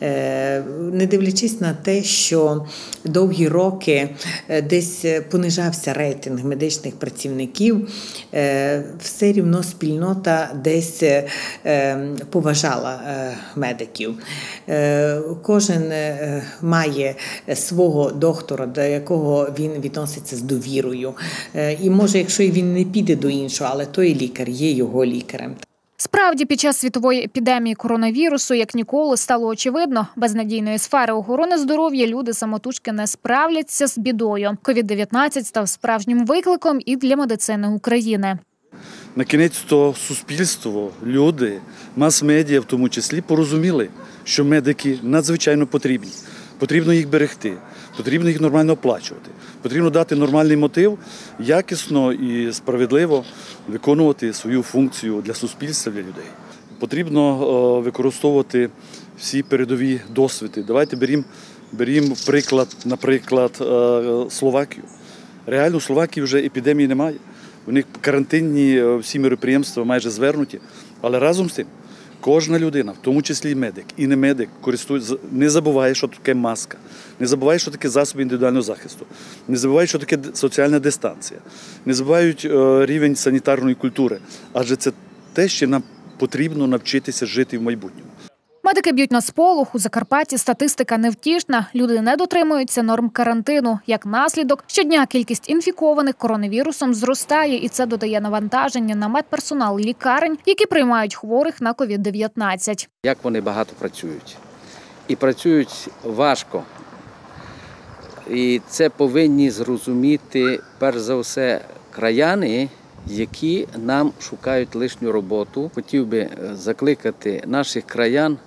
Е, не дивлячись на те, що довгі роки е, десь понижався рейтинг медичних працівників, е, все рівно спільнота десь е, поважала е, медиків. Е, Кожен е, має свого доктора, до якого він відноситься з довірою. Е, І може, якщо він не піде до іншого, але той лікар є його лікарем. Справді, під час світової епідемії коронавірусу, як ніколи, стало очевидно, без надійної сфери охорони здоров'я люди самотужки не справляться з бідою. Ковід-19 став справжнім викликом і для медицини України. На кінець то суспільство, люди, мас-медіа в тому числі порозуміли, що медики надзвичайно потрібні. Потрібно їх берегти, потрібно їх нормально оплачувати. Потрібно дати нормальний мотив, якісно і справедливо виконувати свою функцію для суспільства, для людей. Потрібно е, використовувати всі передові досвіди. Давайте берімо берім приклад, наприклад, е, Словакію. Реально в Словакії вже епідемії немає. У них карантинні е, всі мероприємства майже звернуті. Але разом з тим, кожна людина, в тому числі і медик, і не медик, користується, не забуває, що таке маска, не забуває, що таке засоби індивідуального захисту, не забуває, що таке соціальна дистанція, не забувають е, рівень санітарної культури. Адже це те, що нам потрібно навчитися жити в майбутньому. Медики б'ють на сполох. У Закарпатті статистика невтішна. Люди не дотримуються норм карантину. Як наслідок, щодня кількість інфікованих коронавірусом зростає, і це додає навантаження на медперсонал лікарень, які приймають хворих на COVID-19. Як вони багато працюють. І працюють важко. І це повинні зрозуміти, перш за все, краяни, які нам шукають лишню роботу. Хотів би е, закликати наших краян,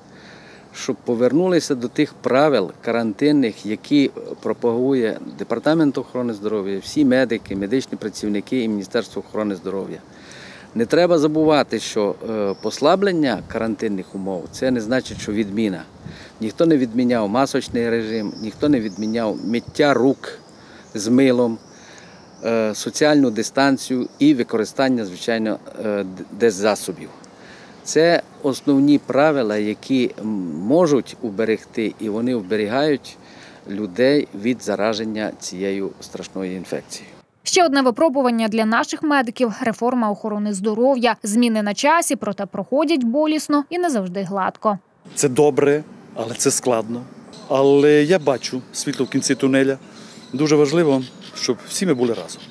щоб повернулися до тих правил карантинних, які пропагує Департамент охорони здоров'я, всі медики, медичні працівники і Міністерство охорони здоров'я. Не треба забувати, що е, послаблення карантинних умов це не значить, що відміна. Ніхто не відміняв масочний режим, ніхто не відміняв миття рук з милом, е, соціальну дистанцію і використання, звичайно, е, деззасобів. Це основні правила, які можуть уберегти, і вони вберігають людей від зараження цією страшною інфекцією. Ще одне випробування для наших медиків реформа охорони здоров'я. Зміни на часі, проте проходять болісно і не завжди гладко. Це добре, але це складно. Але я бачу світло в кінці тунеля. Дуже важливо, щоб всі ми були разом,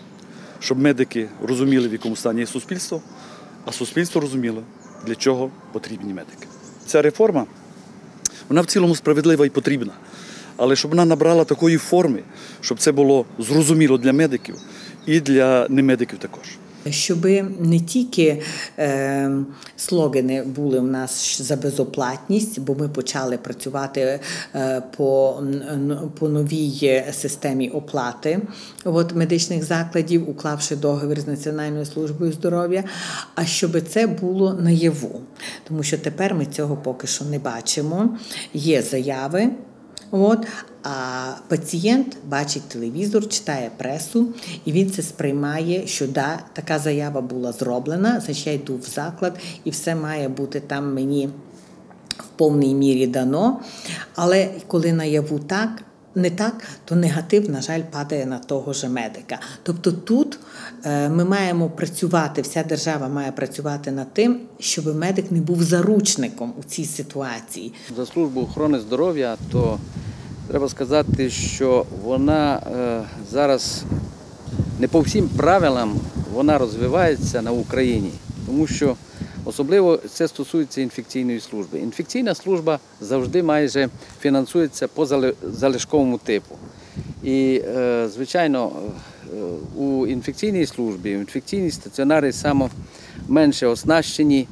щоб медики розуміли, в якому стані є суспільство, а суспільство розуміло, для чого потрібні медики. Ця реформа вона в цілому справедлива і потрібна. Але щоб вона набрала такої форми, щоб це було зрозуміло для медиків і для немедиків також. Щоб не тільки е, слогани були в нас за безоплатність, бо ми почали працювати е, по, по новій системі оплати от, медичних закладів, уклавши договір з Національною службою здоров'я, а щоб це було наяву. Тому що тепер ми цього поки що не бачимо. Є заяви. От, а пацієнт бачить телевізор, читає пресу, і він це сприймає, що да, така заява була зроблена, значить я йду в заклад, і все має бути там мені в повній мірі дано. Але коли наяву так, не так, то негатив, на жаль, падає на того ж медика. Тобто тут ми маємо працювати, вся держава має працювати над тим, щоб медик не був заручником у цій ситуації. За службу охорони здоров'я, то треба сказати, що вона е, зараз не по всім правилам вона розвивається на Україні, тому що особливо це стосується інфекційної служби. Інфекційна служба завжди майже фінансується по залишковому типу. І, е, звичайно, е, у інфекційній службі, інфекційні стаціонари саме менше оснащені.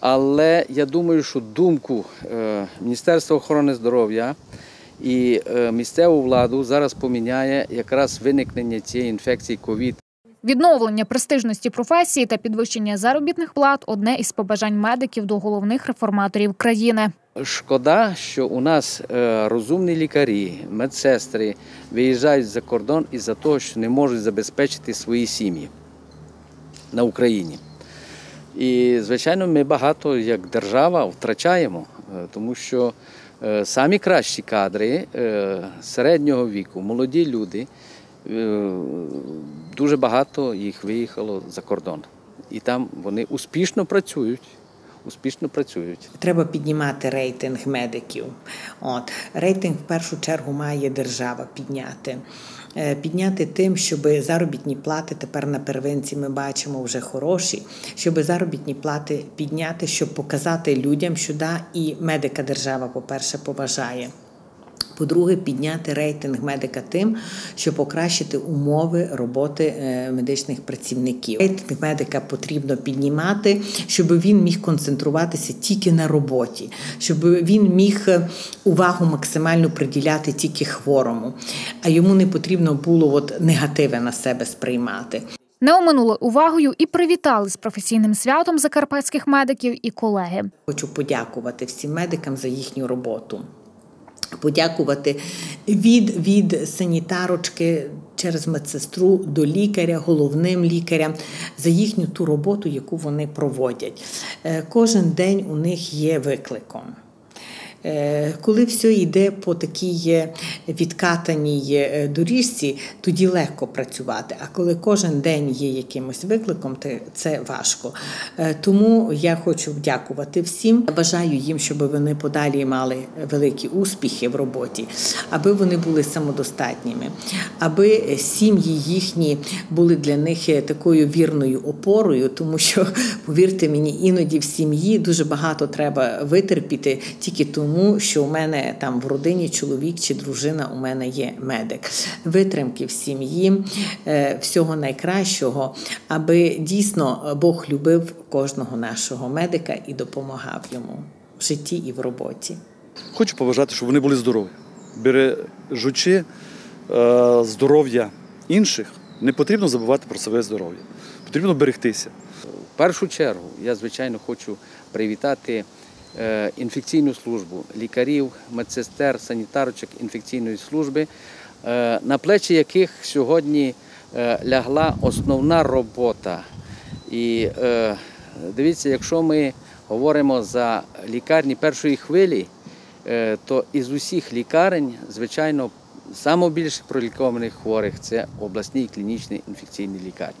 Але я думаю, що думку е, Міністерства охорони здоров'я і е, місцеву владу зараз поміняє якраз виникнення цієї інфекції ковід. Відновлення престижності професії та підвищення заробітних плат одне із побажань медиків до головних реформаторів країни. Шкода, що у нас е, розумні лікарі, медсестри виїжджають за кордон із-за того, що не можуть забезпечити свої сім'ї на Україні. І, звичайно, ми багато як держава втрачаємо, е, тому що е, самі кращі кадри середнього віку, молоді люди, дуже багато їх виїхало за кордон. І там вони успішно працюють. Успішно працюють. Треба піднімати рейтинг медиків. От рейтинг в першу чергу має держава підняти. Е, Підняти тим, щоб заробітні плати тепер на первинці ми бачимо вже хороші, щоб заробітні плати підняти, щоб показати людям, що да, і медика держава, по-перше, поважає. По-друге, підняти рейтинг медика тим, щоб покращити умови роботи е, медичних працівників. Рейтинг медика потрібно піднімати, щоб він міг концентруватися тільки на роботі, щоб він міг е, увагу максимально приділяти тільки хворому, а йому не потрібно було от негативи на себе сприймати. Не оминули увагою і привітали з професійним святом закарпатських медиків і колеги. Хочу подякувати всім медикам за їхню роботу. Подякувати від, від санітарочки через медсестру до лікаря, головним лікарям за їхню ту роботу, яку вони проводять. Е, Кожен день у них є викликом. Е, Коли все йде по такій е, відкатаній е, доріжці, тоді легко працювати. А коли кожен день є якимось викликом, це важко. Тому я хочу вдякувати всім. Бажаю їм, щоб вони подалі мали великі успіхи в роботі, аби вони були самодостатніми, аби сім'ї їхні були для них такою вірною опорою, тому що, повірте мені, іноді в сім'ї дуже багато треба витерпіти тільки тому, що у мене там в родині чоловік чи дружина у мене є медик. Витримки в сім'ї, е, всього найкращого, аби дійсно Бог любив кожного нашого медика і допомагав йому в житті і в роботі. Хочу побажати, щоб вони були здорові. Бережучи е, здоров'я інших, не потрібно забувати про своє здоров'я. Потрібно берегтися. В першу чергу я, звичайно, хочу привітати інфекційну службу лікарів, медсестер, санітарочок інфекційної служби, е, на плечі яких сьогодні е, лягла основна робота. І е, дивіться, якщо ми говоримо за лікарні першої хвилі, е, то із усіх лікарень, звичайно, найбільше пролікованих хворих це обласні клінічні інфекційні лікарні.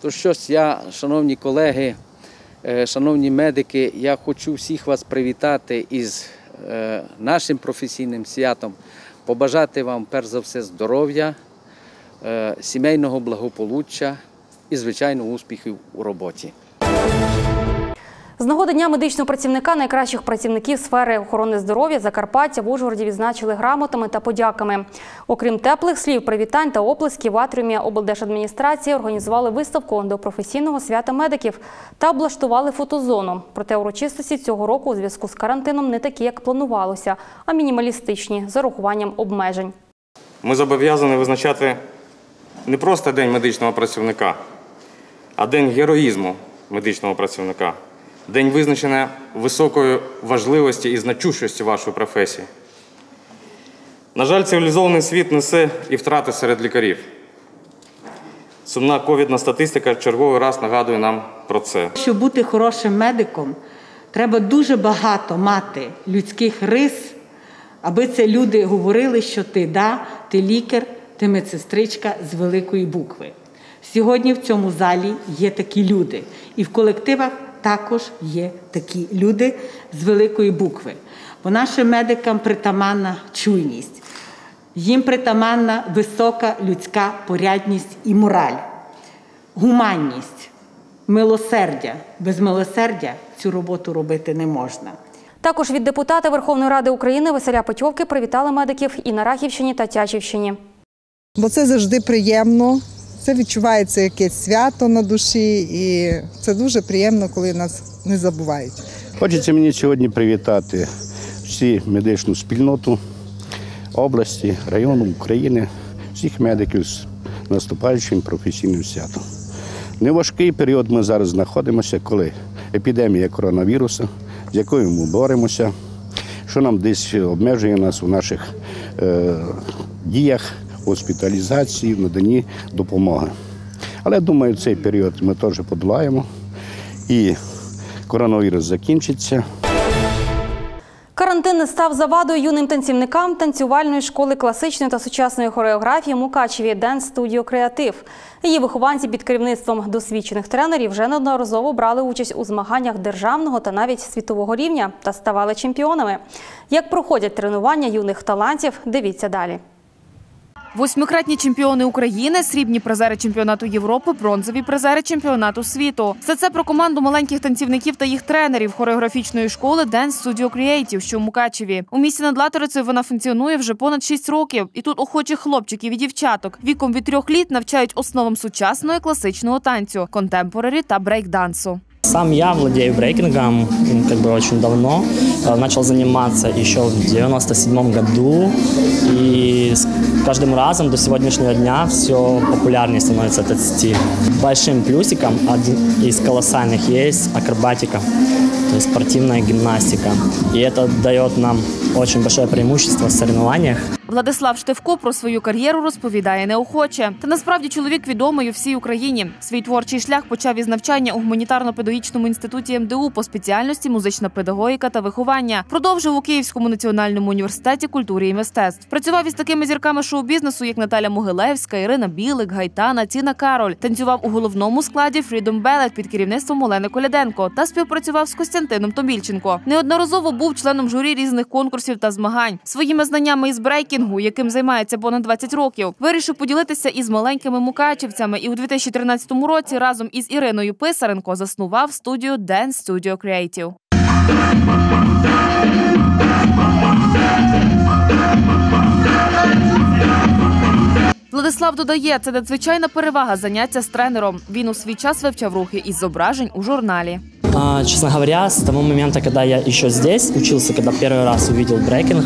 Тож щось я, шановні колеги, е, шановні медики, я хочу всіх вас привітати із е, нашим професійним святом, побажати вам перш за все здоров'я, е, сімейного благополуччя і, звичайно, успіхів у роботі. З нагоди Дня медичного працівника найкращих працівників сфери охорони здоров'я Закарпаття в Ужгороді відзначили грамотами та подяками. Окрім теплих слів, привітань та оплесків в атріумі облдержадміністрації організували виставку до професійного свята медиків та облаштували фотозону. Проте урочистості цього року у зв'язку з карантином не такі, як планувалося, а мінімалістичні з урахуванням обмежень. Ми зобов'язані визначати не просто День медичного працівника, а День героїзму медичного працівника. День визначення високої важливості і значущості вашої професії. На жаль, цивілізований світ несе і втрати серед лікарів. Сумна ковідна статистика черговий раз нагадує нам про це. Щоб бути хорошим медиком, треба дуже багато мати людських рис, аби це люди говорили, що ти да, ти лікар, ти медсестричка з великої букви. Сьогодні в цьому залі є такі люди, і в колективах також є такі люди з великої букви. Бо нашим медикам притаманна чуйність, їм притаманна висока людська порядність і мораль, гуманність, милосердя. Без милосердя цю роботу робити не можна. Також від депутата Верховної Ради України Василя Петьовки привітали медиків і на Рахівщині та Тячівщині. бо це завжди приємно. Це відчувається якесь свято на душі, і це дуже приємно, коли нас не забувають. Хочеться мені сьогодні привітати всі медичну спільноту області, району України, всіх медиків з наступаючим професійним святом. Неважкий період ми зараз знаходимося, коли епідемія коронавірусу, з якою ми боремося, що нам десь обмежує нас у наших е, діях, госпіталізації, в наданні допомоги. Але думаю, цей період ми теж подолаємо і коронавірус закінчиться. Карантин не став завадою юним танцівникам танцювальної школи класичної та сучасної хореографії Мукачеві Денс Студіо Креатив. Її вихованці під керівництвом досвідчених тренерів вже неодноразово брали участь у змаганнях державного та навіть світового рівня та ставали чемпіонами. Як проходять тренування юних талантів, дивіться далі. Восьмикратні чемпіони України, срібні призери чемпіонату Європи, бронзові призери чемпіонату світу. Все це про команду маленьких танцівників та їх тренерів хореографічної школи Dance Studio Creative, що в Мукачеві. У місті над Латорицею вона функціонує вже понад 6 років. І тут охочих хлопчиків і дівчаток віком від трьох літ навчають основам сучасного і класичного танцю, контемпорарі та брейк-дансу. Сам я владею брейкингом как бы очень давно. Э, Начал заниматься еще в 97 году. И с каждым разом до сегодняшнего дня все популярнее становится этот стиль. Большим плюсиком, один из колоссальных, есть акробатика, то есть спортивная гимнастика. И это дает нам очень большое преимущество в соревнованиях. Владислав Штевко про свою кар'єру розповідає неохоче. Та насправді чоловік відомий у всій Україні. Свій творчий шлях почав із навчання у гуманітарно-педагогічному інституті МДУ по спеціальності музична педагогіка та виховання. Продовжив у Київському національному університеті культури і мистецтв. Працював із такими зірками шоу-бізнесу, як Наталя Могилевська, Ірина Білик, Гайтана, Тіна Кароль. Танцював у головному складі Freedom Ballet під керівництвом Олени Коляденко та співпрацював з Костянтином Томільченко. Неодноразово був членом журі різних конкурсів та змагань. Своїми знаннями із брейкінгу, яким займається понад 20 років, вирішив поділитися із маленькими мукачівцями і у 2013 році разом із Іриною Писаренко заснував студію Dance Studio Creative. Владислав додає, це надзвичайна перевага заняття з тренером. Він у свій час вивчав рухи із зображень у журналі. А, Честно говоря, с того момента, когда я еще здесь учился, когда первый раз увидел брейкинг,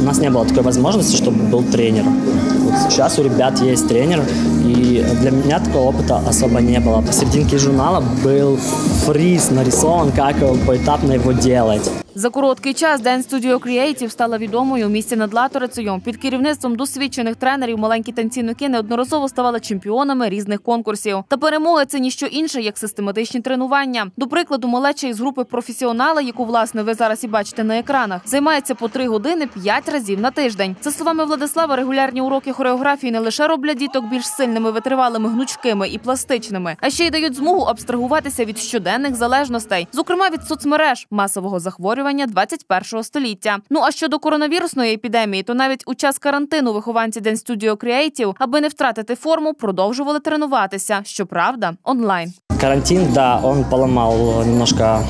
у нас не было такой возможности, чтобы был тренер. Вот сейчас у ребят есть тренер, и для меня такого опыта особо не было. Посерединке журнала был фриз нарисован, как поэтапно его делать. За короткий час Dance Studio Creative стала відомою у місті над Латорицею. Під керівництвом досвідчених тренерів маленькі танцівники неодноразово ставали чемпіонами різних конкурсів. Та перемоги це ніщо інше, як систематичні тренування. До прикладу, малеча із групи професіонали, яку власне ви зараз і бачите на екранах, займається по три години п'ять разів на тиждень. За словами Владислава, регулярні уроки хореографії не лише роблять діток більш сильними, витривалими, гнучкими і пластичними, а ще й дають змогу абстрагуватися від щоденних залежностей, зокрема від соцмереж, масового захворювання 21 століття. Ну а щодо коронавірусної епідемії, то навіть у час карантину вихованці Dance Studio Creative, аби не втратити форму, продовжували тренуватися. Щоправда, онлайн. Карантин, да, он поломал немножко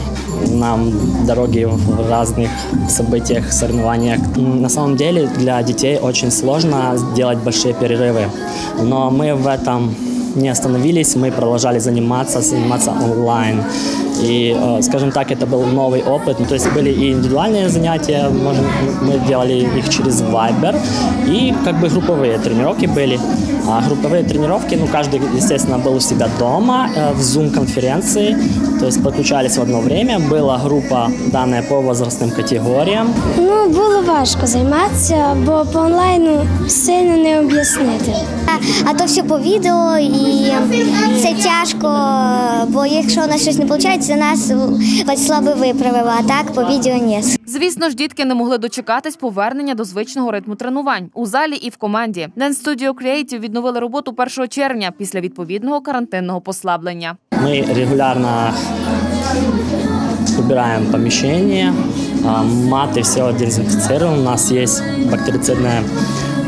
нам дороги в разных событиях, соревнованиях. М, На самом деле для детей очень сложно делать большие перерывы, но мы в этом не остановились, мы продолжали заниматься, заниматься онлайн. И, э, скажем так, это был новый опыт. Ну, То есть были и индивидуальные занятия, можем, мы делали их через Viber, и как бы групповые тренировки были. А групповые тренировки, ну, каждый, естественно, был у себя дома, э, в Zoom-конференции, то есть подключались в одно время. Была группа, данная по возрастным категоріям. Ну, було важко займатися, бо по онлайну сильно не об'яснити. А то все по відео і це тяжко, бо якщо у нас щось не виходить, це нас Владислав би виправив, а так по відео ні. Звісно ж, дітки не могли дочекатись повернення до звичного ритму тренувань у залі і в команді. Dance Studio Creative відновили роботу 1 червня після відповідного карантинного послаблення. Мы регулярно убираем помещение, а, маты все дезинфицируем. У нас есть бактерицидная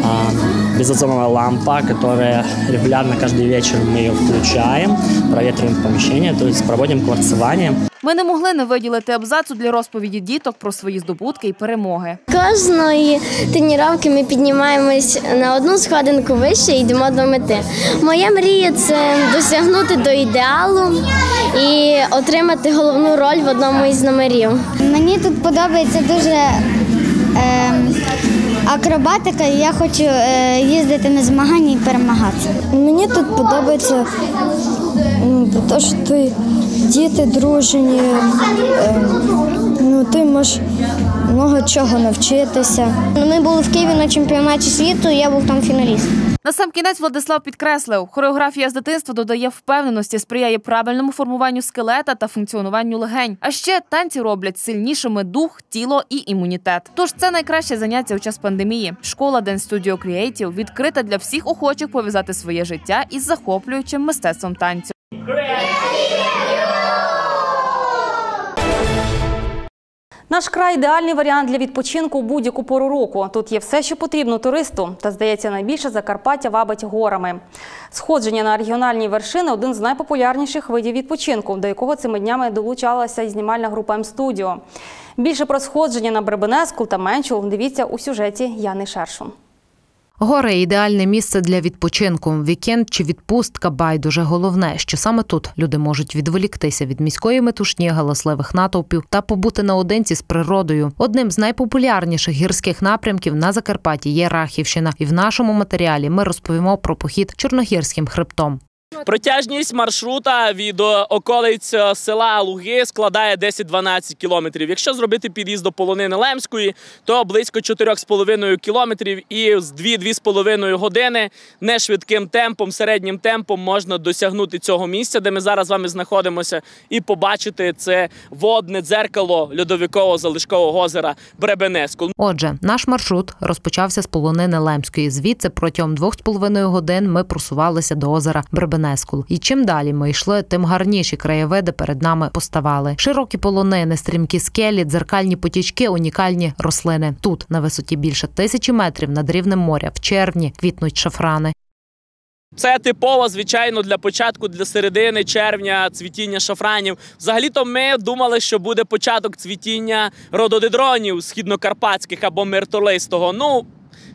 а, безозоновая лампа, которая регулярно каждый вечер мы ее включаем, проветриваем помещение, то есть проводим кварцевание. Ми не могли не виділити абзацу для розповіді діток про свої здобутки і перемоги. Кожної тренування ми піднімаємось на одну сходинку вище і йдемо до мети. Моя мрія це досягнути до ідеалу і отримати головну роль в одному із номерів. Мені тут подобається дуже е, акробатика, і я хочу е, їздити на змагання і перемагати. Мені тут подобається те, що ти діти дружні, е, ну, ти можеш багато чого навчитися. Ми були в Києві на чемпіонаті світу, я був там фіналіст. На сам кінець Владислав підкреслив, хореографія з дитинства додає впевненості, сприяє правильному формуванню скелета та функціонуванню легень. А ще танці роблять сильнішими дух, тіло і імунітет. Тож це найкраще заняття у час пандемії. Школа Dance Studio Creative відкрита для всіх охочих пов'язати своє життя із захоплюючим мистецтвом танцю. Наш край ідеальний варіант для відпочинку у будь-яку пору року. Тут є все, що потрібно туристу. Та здається, найбільше Закарпаття вабить горами. Сходження на регіональні вершини один з найпопулярніших видів відпочинку, до якого цими днями долучалася і знімальна група М-студіо. Більше про сходження на Бребенеску та Менчул дивіться у сюжеті Яни Шершун. Гори ідеальне місце для відпочинку. Вікенд чи відпустка байдуже головне, що саме тут люди можуть відволіктися від міської метушні, галасливих натовпів та побути наодинці з природою. Одним з найпопулярніших гірських напрямків на Закарпатті є Рахівщина, і в нашому матеріалі ми розповімо про похід чорногірським хребтом. Протяжність маршрута від е, околиць е, села Луги складає 10-12 кілометрів. Якщо зробити під'їзд до полонини Лемської, то близько 4,5 кілометрів і з 2-2,5 години нешвидким темпом, середнім темпом можна досягнути цього місця, де ми зараз з вами знаходимося, і побачити це водне дзеркало льодовикового залишкового озера Бребенеску. Отже, наш маршрут розпочався з полонини Лемської. Звідси протягом двох з половиною годин ми просувалися до озера Бребенескул. І чим далі ми йшли, тим гарніші краєвиди перед нами поставали. Широкі полонини, стрімкі скелі, дзеркальні потічки, унікальні рослини. Тут на висоті більше тисячі метрів над рівнем моря. В червні квітнуть шафрани. Це типово, звичайно, для початку, для середини червня цвітіння шафранів. Взагалі-то ми думали, що буде початок цвітіння рододендронів східнокарпатських або миртолистого. Ну,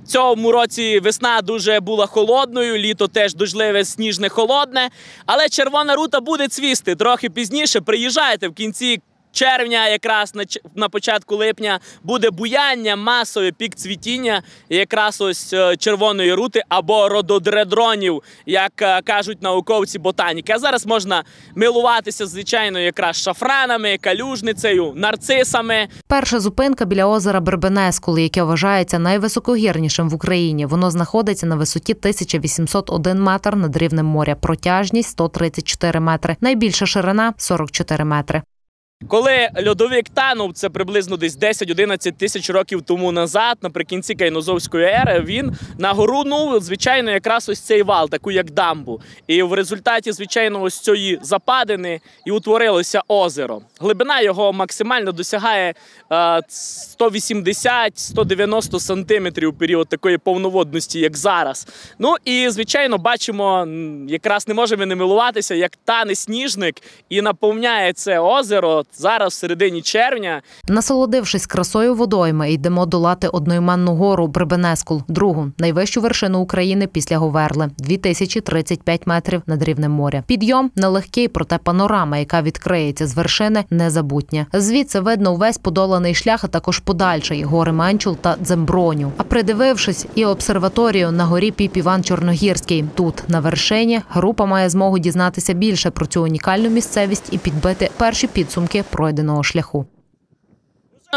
Цьому році весна дуже була холодною, літо теж дождливе, сніжне, холодне. Але червона рута буде цвісти трохи пізніше. Приїжджайте в кінці червня, якраз на, на початку липня, буде буяння, масове пік цвітіння, якраз ось е, червоної рути або рододендронів, як е, кажуть науковці ботаніки. А зараз можна милуватися, звичайно, якраз шафранами, калюжницею, нарцисами. Перша зупинка біля озера Бербенескул, яке вважається найвисокогірнішим в Україні. Воно знаходиться на висоті 1801 метр над рівнем моря. Протяжність 134 метри. Найбільша ширина 44 метри. Коли льодовик танув, це приблизно десь 10-11 тисяч років тому назад, наприкінці Кайнозовської ери, він нагорунув, звичайно, якраз ось цей вал, таку як дамбу. І в результаті, звичайно, ось цієї западини і утворилося озеро. Глибина його максимально досягає е, 180-190 сантиметрів у період такої повноводності, як зараз. Ну і звичайно, бачимо, якраз не можемо не милуватися, як тане сніжник і наповняє це озеро зараз, в середині червня. Насолодившись красою водойми, йдемо долати одноіменну гору Бребенескул, другу найвищу вершину України після Говерли 2035 метрів над рівнем моря. Підйом нелегкий, проте панорама, яка відкриється з вершини, незабутня. Звідси видно увесь подоланий шлях, а також подальший гори Менчул та Дземброню. А придивившись і обсерваторію на горі Піп Іван Чорногірський, тут на вершині група має змогу дізнатися більше про цю унікальну місцевість і підбити перші підсумки пройденого шляху.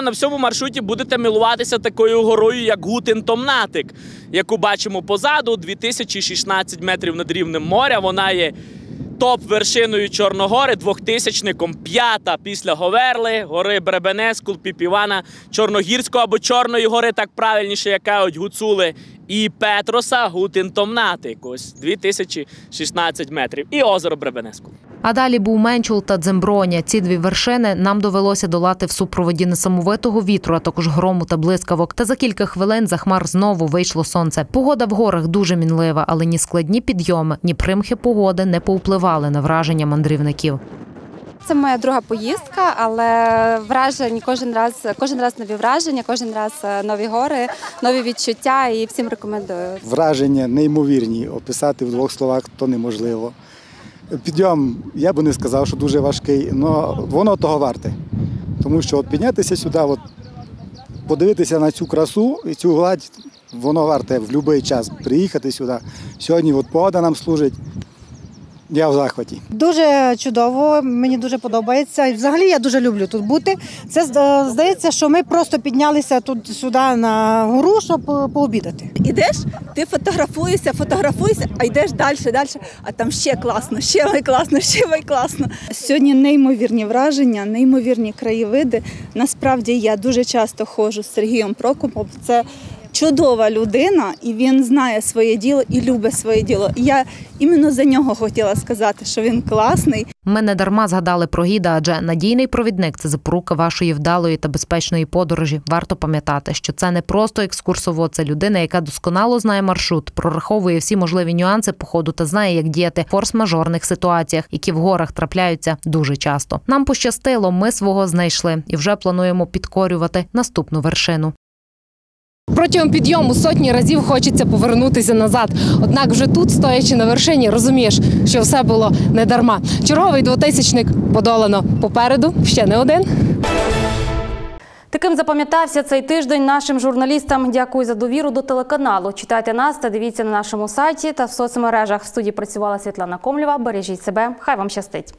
На всьому маршруті будете милуватися такою горою, як Гутен-Томнатик, яку бачимо позаду, 2016 метрів над рівнем моря. Вона є топ-вершиною Чорногори, двохтисячником, п'ята після Говерли, гори Бребенескул, Піпівана, Чорногірського або Чорної гори, так правильніше, як кажуть, Гуцули, і Петроса Гутентомнатик, ось 2016 метрів. І озеро Бребенескул. А далі був Менчул та Дземброня. Ці дві вершини нам довелося долати в супроводі несамовитого вітру, а також грому та блискавок. Та за кілька хвилин за хмар знову вийшло сонце. Погода в горах дуже мінлива, але ні складні підйоми, ні примхи погоди не повпливали на враження мандрівників. Це моя друга поїздка, але вражень кожен раз, кожен раз нові враження, кожен раз е, нові гори, нові відчуття і всім рекомендую. Враження неймовірні. Описати в двох словах то неможливо. Підйом, я би не сказав, що дуже важкий, але воно того варте. Тому що от піднятися сюди, от, подивитися на цю красу і цю гладь, воно варте в будь-який час приїхати сюди. Сьогодні от погода нам служить. Я в захваті. Дуже чудово, мені дуже подобається. І взагалі я дуже люблю тут бути. Це здається, що ми просто піднялися тут сюди на гору, щоб е, пообідати. Ідеш, ти фотографуєшся, фотографуєшся, а йдеш далі, далі, а там ще класно, ще класно, ще класно. Сьогодні неймовірні враження, неймовірні краєвиди. Насправді я дуже часто ходжу з Сергієм Прокопом. Це чудова людина, і він знає своє діло і любить своє діло. Я іменно за нього хотіла сказати, що він класний. Ми не дарма згадали про гіда, адже надійний провідник це запорука вашої вдалої та безпечної подорожі. Варто пам'ятати, що це не просто екскурсовод, це людина, яка досконало знає маршрут, прораховує всі можливі нюанси походу та знає, як діяти в форс-мажорних ситуаціях, які в горах трапляються дуже часто. Нам пощастило, ми свого знайшли і вже плануємо підкорювати наступну вершину. Протягом підйому сотні разів хочеться повернутися назад. Однак вже тут, стоячи на вершині, розумієш, що все було не дарма. Черговий двотисячник подолано попереду ще не один. Таким запам'ятався цей тиждень нашим журналістам. Дякую за довіру до телеканалу. Читайте нас та дивіться на нашому сайті та в соцмережах. В студії працювала Світлана Комлєва. Бережіть себе. Хай вам щастить.